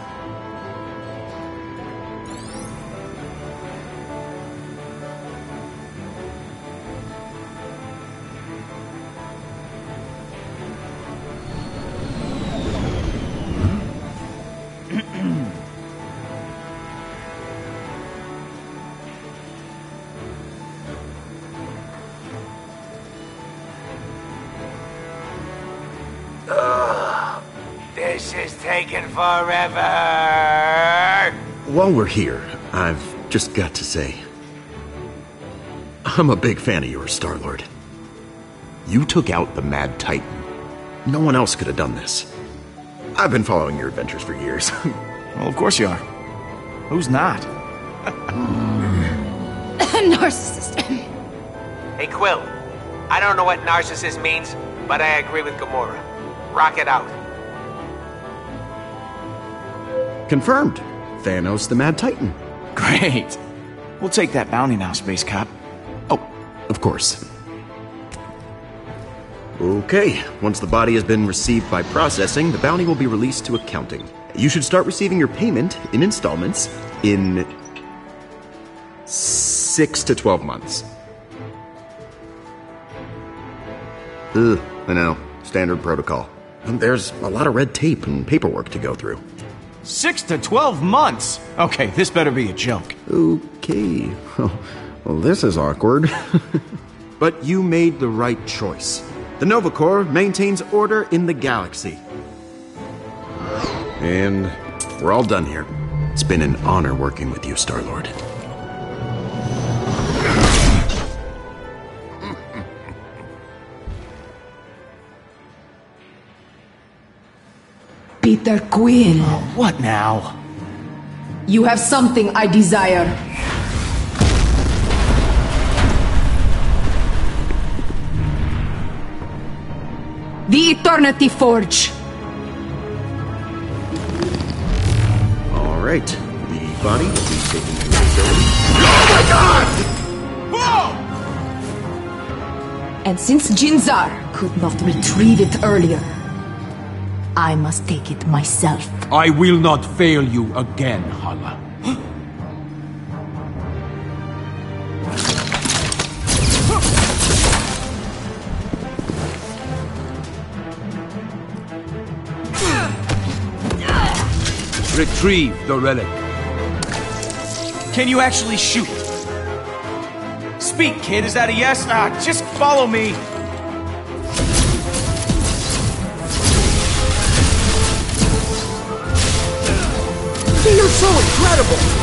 Forever. While we're here, I've just got to say. I'm a big fan of yours, Star Lord. You took out the Mad Titan. No one else could have done this. I've been following your adventures for years. well, of course you are. Who's not? Narcissist. Hey, Quill. I don't know what narcissist means, but I agree with Gamora. Rock it out. Confirmed. Thanos the Mad Titan. Great. We'll take that bounty now, Space Cop. Oh, of course. Okay, once the body has been received by processing, the bounty will be released to accounting. You should start receiving your payment in installments in six to 12 months. Ugh, I know. Standard protocol. And There's a lot of red tape and paperwork to go through. Six to twelve months? Okay, this better be a joke. Okay. Well, this is awkward. but you made the right choice. The Nova Corps maintains order in the galaxy. And we're all done here. It's been an honor working with you, Star Peter Quill. Oh, what now? You have something I desire. The Eternity Forge. All right. The body will be taken to the facility. Oh my god! And since Jinzar could not retrieve it earlier, I must take it myself. I will not fail you again, Hala. Retrieve the relic. Can you actually shoot? Speak, kid. Is that a yes? Ah, just follow me. Incredible!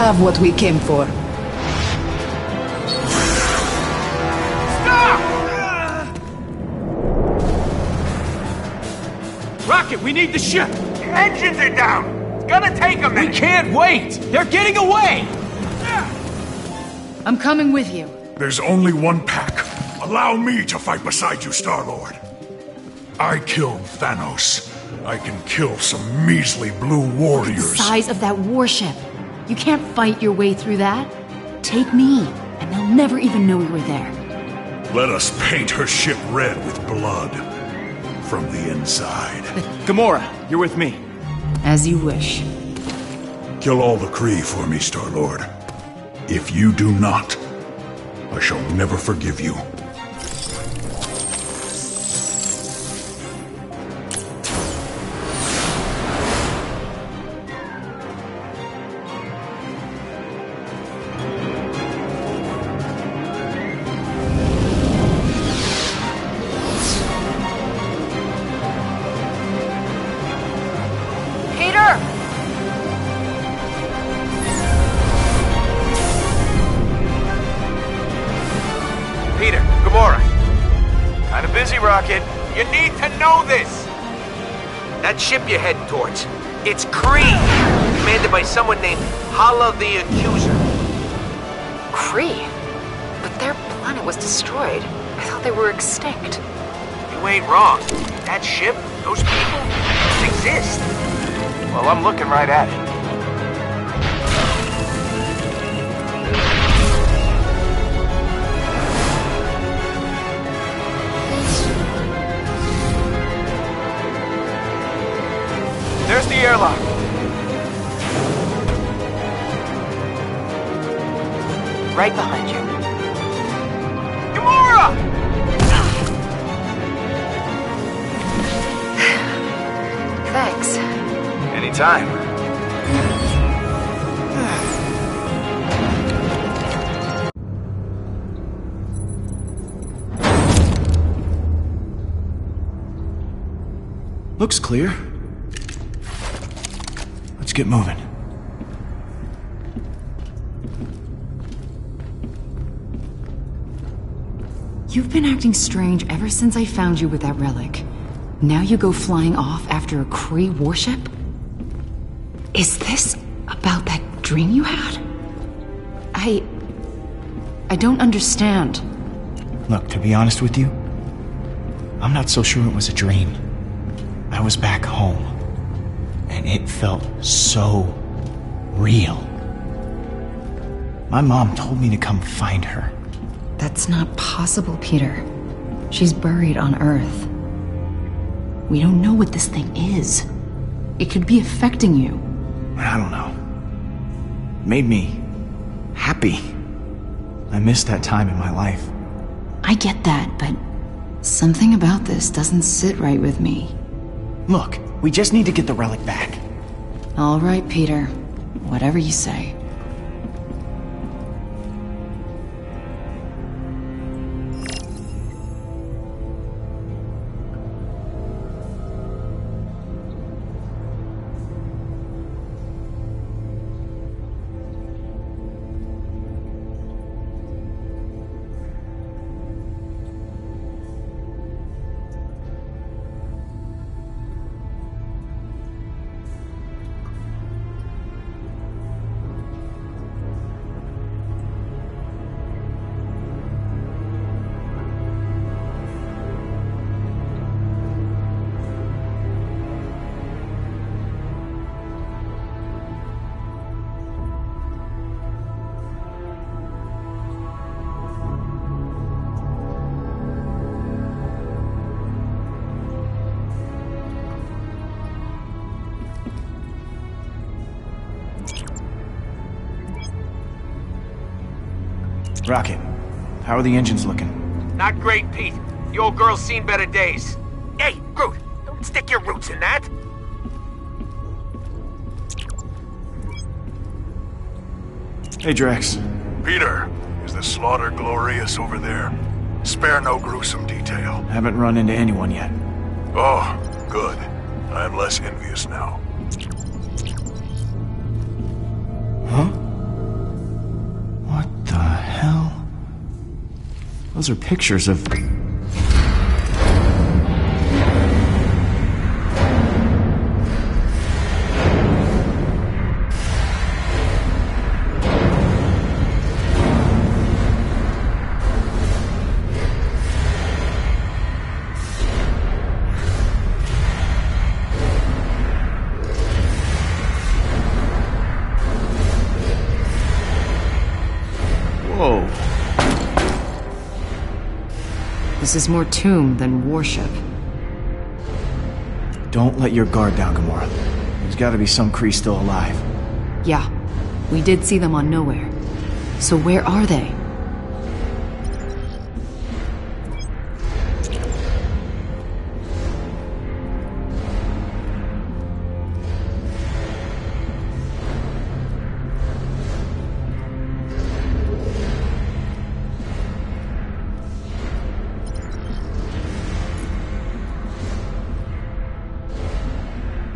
Have what we came for. Stop! Rocket, we need the ship! Engines are down! It's gonna take a minute! We can't wait! They're getting away! I'm coming with you. There's only one pack. Allow me to fight beside you, Star-Lord. I killed Thanos. I can kill some measly blue The warriors. size of that warship. You can't fight your way through that. Take me, and they'll never even know we were there. Let us paint her ship red with blood. From the inside. Gamora, you're with me. As you wish. Kill all the Kree for me, Star-Lord. If you do not, I shall never forgive you. That ship you're heading towards, it's Kree, commanded by someone named Hala the Accuser. Kree? But their planet was destroyed. I thought they were extinct. You ain't wrong. That ship, those people, exist. Well, I'm looking right at it. Clear. Let's get moving. You've been acting strange ever since I found you with that relic. Now you go flying off after a Kree warship? Is this about that dream you had? I. I don't understand. Look, to be honest with you, I'm not so sure it was a dream. I was back home, and it felt so real. My mom told me to come find her. That's not possible, Peter. She's buried on Earth. We don't know what this thing is. It could be affecting you. I don't know. It made me happy. I missed that time in my life. I get that, but something about this doesn't sit right with me. Look, we just need to get the relic back. All right, Peter. Whatever you say. Rocket, how are the engines looking? Not great, Pete. The old girl's seen better days. Hey, Groot, don't stick your roots in that. Hey, Drax. Peter, is the slaughter glorious over there? Spare no gruesome detail. Haven't run into anyone yet. Oh, good. I am less envious now. Those are pictures of. This is more tomb than warship. Don't let your guard down, Gamora. There's gotta be some Kree still alive. Yeah, we did see them on Nowhere. So where are they?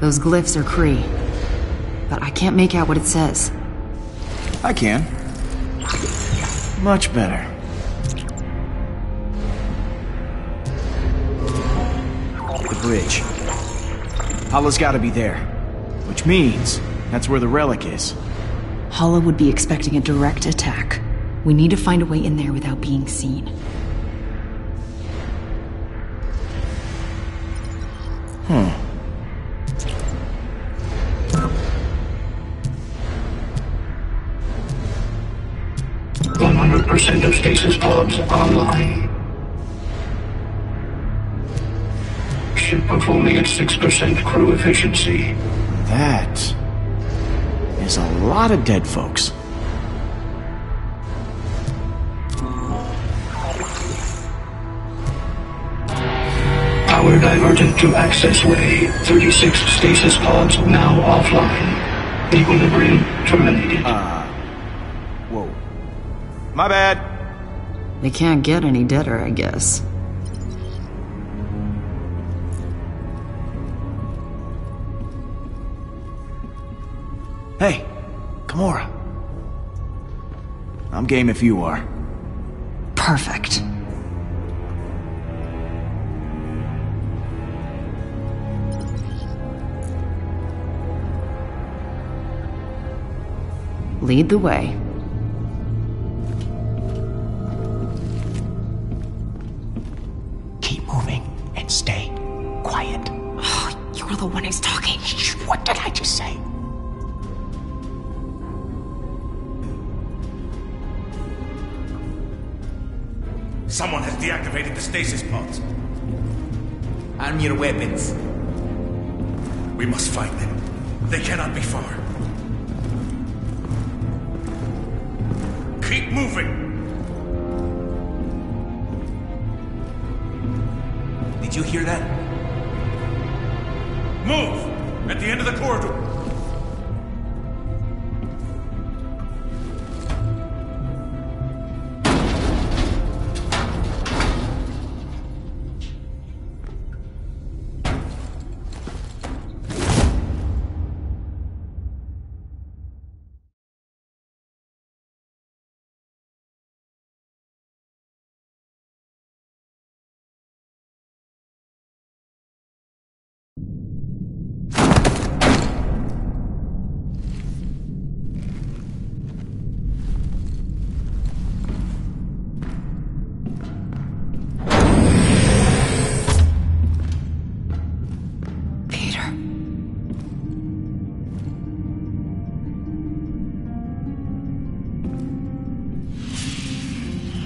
Those glyphs are Kree. But I can't make out what it says. I can. Much better. The bridge. Hala's gotta be there. Which means that's where the relic is. Hala would be expecting a direct attack. We need to find a way in there without being seen. Pods online. Ship performing at six percent crew efficiency. That is a lot of dead folks. Power diverted to access way. Thirty-six stasis pods now offline. Equilibrium terminated. Uh, whoa. My bad. They can't get any deader, I guess. Hey, Gamora. I'm game if you are. Perfect. Lead the way. Stasis pods. Arm your weapons. We must find them. They cannot be far. Keep moving. Did you hear that? Move! At the end of the corridor.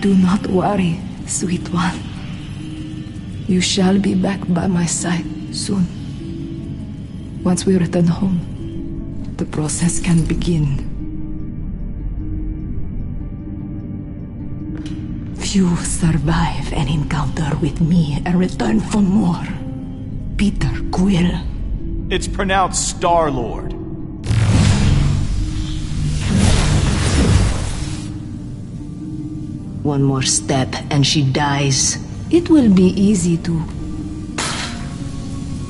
Do not worry, sweet one. You shall be back by my side soon. Once we return home, the process can begin. Few survive an encounter with me and return for more. Peter Quill. It's pronounced Star One more step and she dies. It will be easy to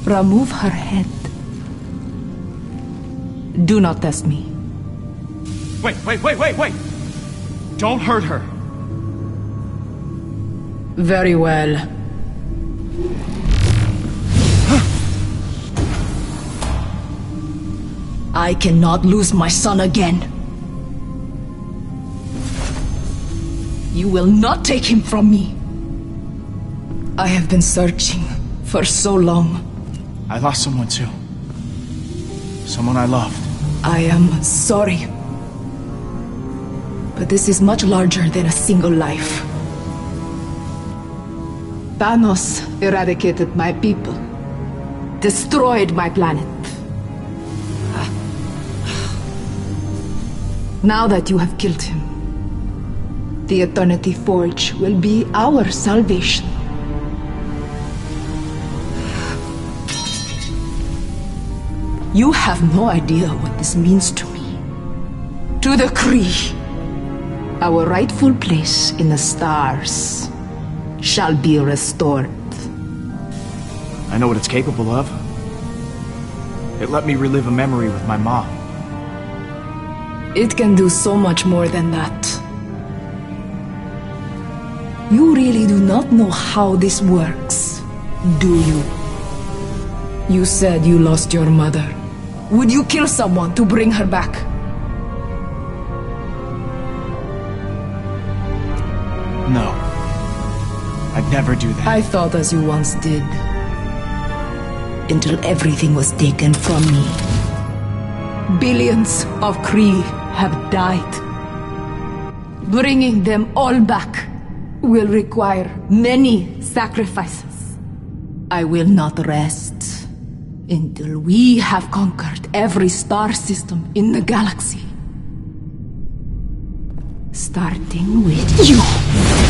remove her head. Do not test me. Wait, wait, wait, wait, wait! Don't hurt her. Very well. I cannot lose my son again. You will not take him from me. I have been searching for so long. I lost someone too. Someone I loved. I am sorry. But this is much larger than a single life. Thanos eradicated my people, destroyed my planet. Now that you have killed him, the Eternity Forge will be our salvation. You have no idea what this means to me. To the Kree, our rightful place in the stars shall be restored. I know what it's capable of. It let me relive a memory with my mom. It can do so much more than that. You really do not know how this works, do you? You said you lost your mother. Would you kill someone to bring her back? No. I'd never do that. I thought as you once did. Until everything was taken from me. Billions of Kree have died. Bringing them all back will require many sacrifices. I will not rest until we have conquered every star system in the galaxy. Starting with you.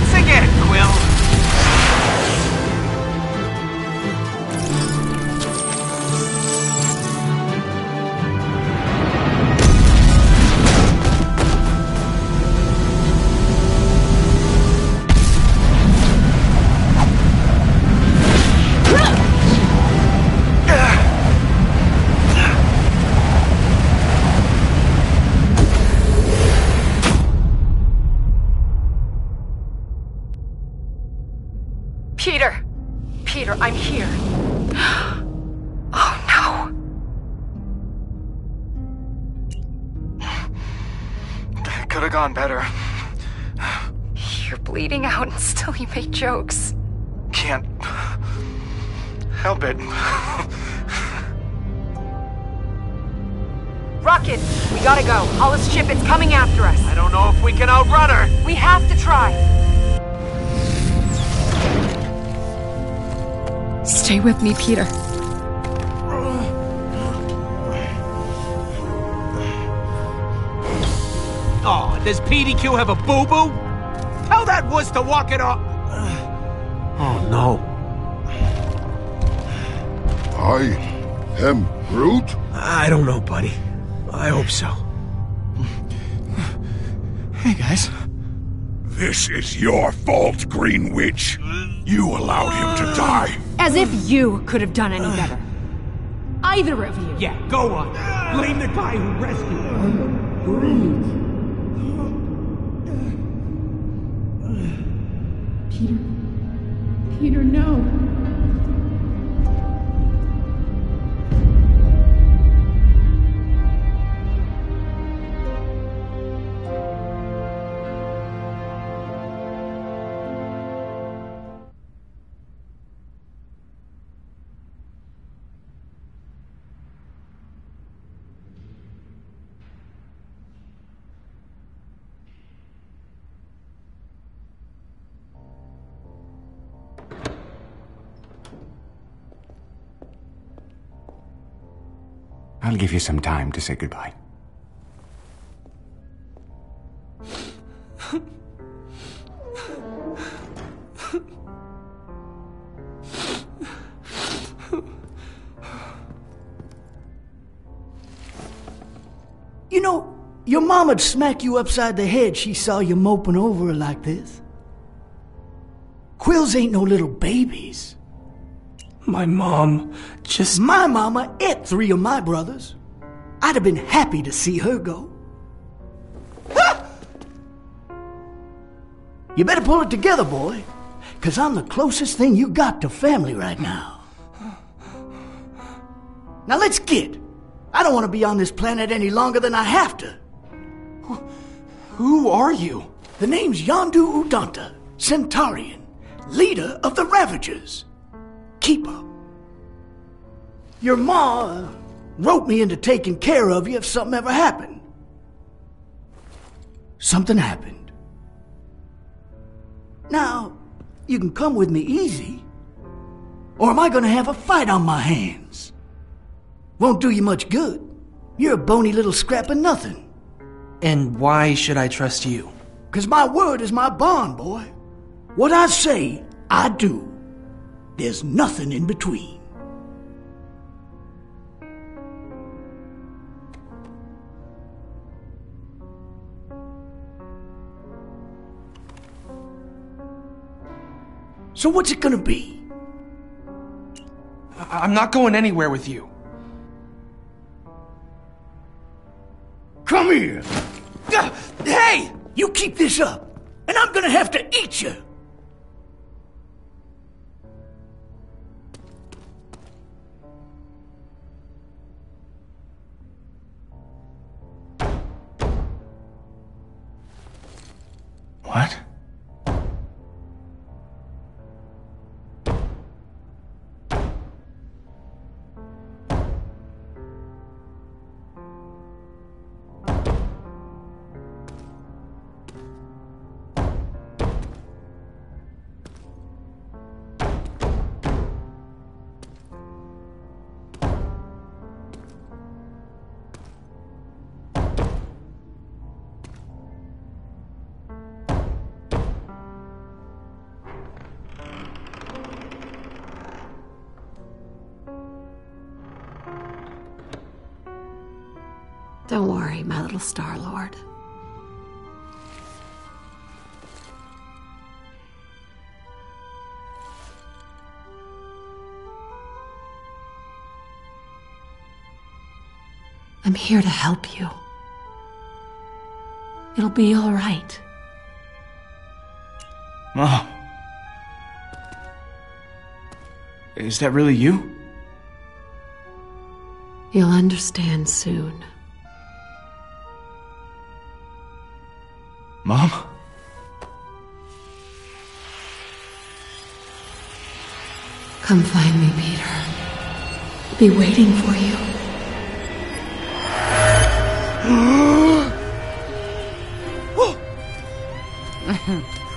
Once again, with me, Peter. Oh, does PDQ have a boo-boo? Tell that wuss to walk it off. Oh, no. I am Groot? I don't know, buddy. I hope so. Hey, guys. This is your fault, Green Witch. You allowed him to die. As if you could have done any better. Either of you. Yeah, go on. Blame the guy who rescued him. Peter. Peter, no. I'll give you some time to say goodbye. You know, your mama'd smack you upside the head she saw you moping over her like this. Quills ain't no little babies. My mom just. My mama ate three of my brothers. I'd have been happy to see her go. Ah! You better pull it together, boy, because I'm the closest thing you got to family right now. Now let's get. I don't want to be on this planet any longer than I have to. Who are you? The name's Yondu Udanta, Centaurian, leader of the Ravagers. Keeper. Your ma wrote me into taking care of you if something ever happened. Something happened. Now, you can come with me easy, or am I going to have a fight on my hands? Won't do you much good. You're a bony little scrap of nothing. And why should I trust you? Because my word is my bond, boy. What I say, I do. There's nothing in between. So what's it gonna be? I- I'm not going anywhere with you. Come here. Ah, Hey! You keep this up, and I'm gonna have to eat you. What? Little Star Lord. I'm here to help you. It'll be all right. Mom. Is that really you? You'll understand soon. Mom? Come find me, Peter. I'll be waiting for you.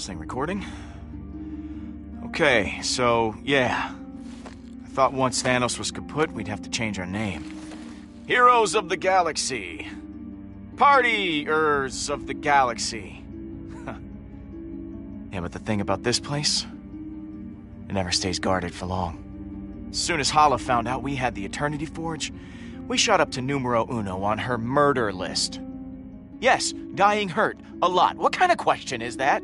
This thing recording? Okay, so, yeah. I thought once Thanos was kaput, we'd have to change our name. Heroes of the Galaxy. Partyers of the Galaxy. yeah, but the thing about this place, it never stays guarded for long. As soon as Hala found out we had the Eternity Forge, we shot up to numero uno on her murder list. Yes, dying hurt. A lot. What kind of question is that?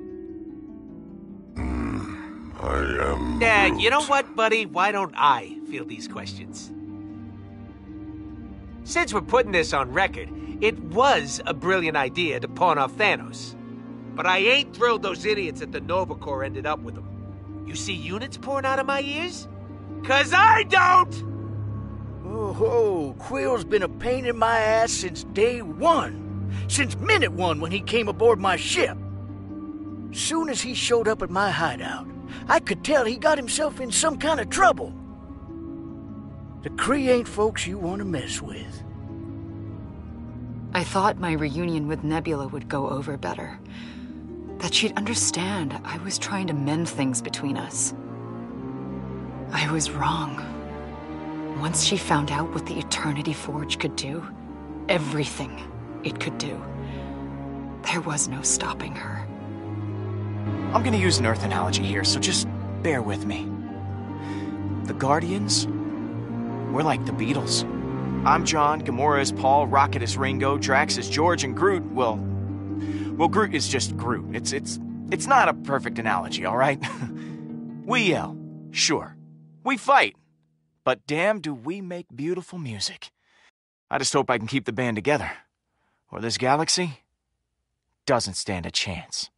I am. Yeah, you know what, buddy? Why don't I field these questions? Since we're putting this on record, it was a brilliant idea to pawn off Thanos. But I ain't thrilled those idiots at the Nova Corps ended up with him. You see units pouring out of my ears? Cause I don't! Oh, oh, Quill's been a pain in my ass since day one. Since minute one when he came aboard my ship. Soon as he showed up at my hideout, I could tell he got himself in some kind of trouble. The Kree ain't folks you want to mess with. I thought my reunion with Nebula would go over better. That she'd understand I was trying to mend things between us. I was wrong. Once she found out what the Eternity Forge could do, everything it could do, there was no stopping her. I'm gonna use an Earth analogy here, so just bear with me. The Guardians, we're like the Beatles. I'm John, Gamora is Paul, Rocket is Ringo, Drax is George, and Groot, well, well, Groot is just Groot. It's it's it's not a perfect analogy, all right? we yell, sure. We fight, but damn, do we make beautiful music. I just hope I can keep the band together, or this galaxy doesn't stand a chance.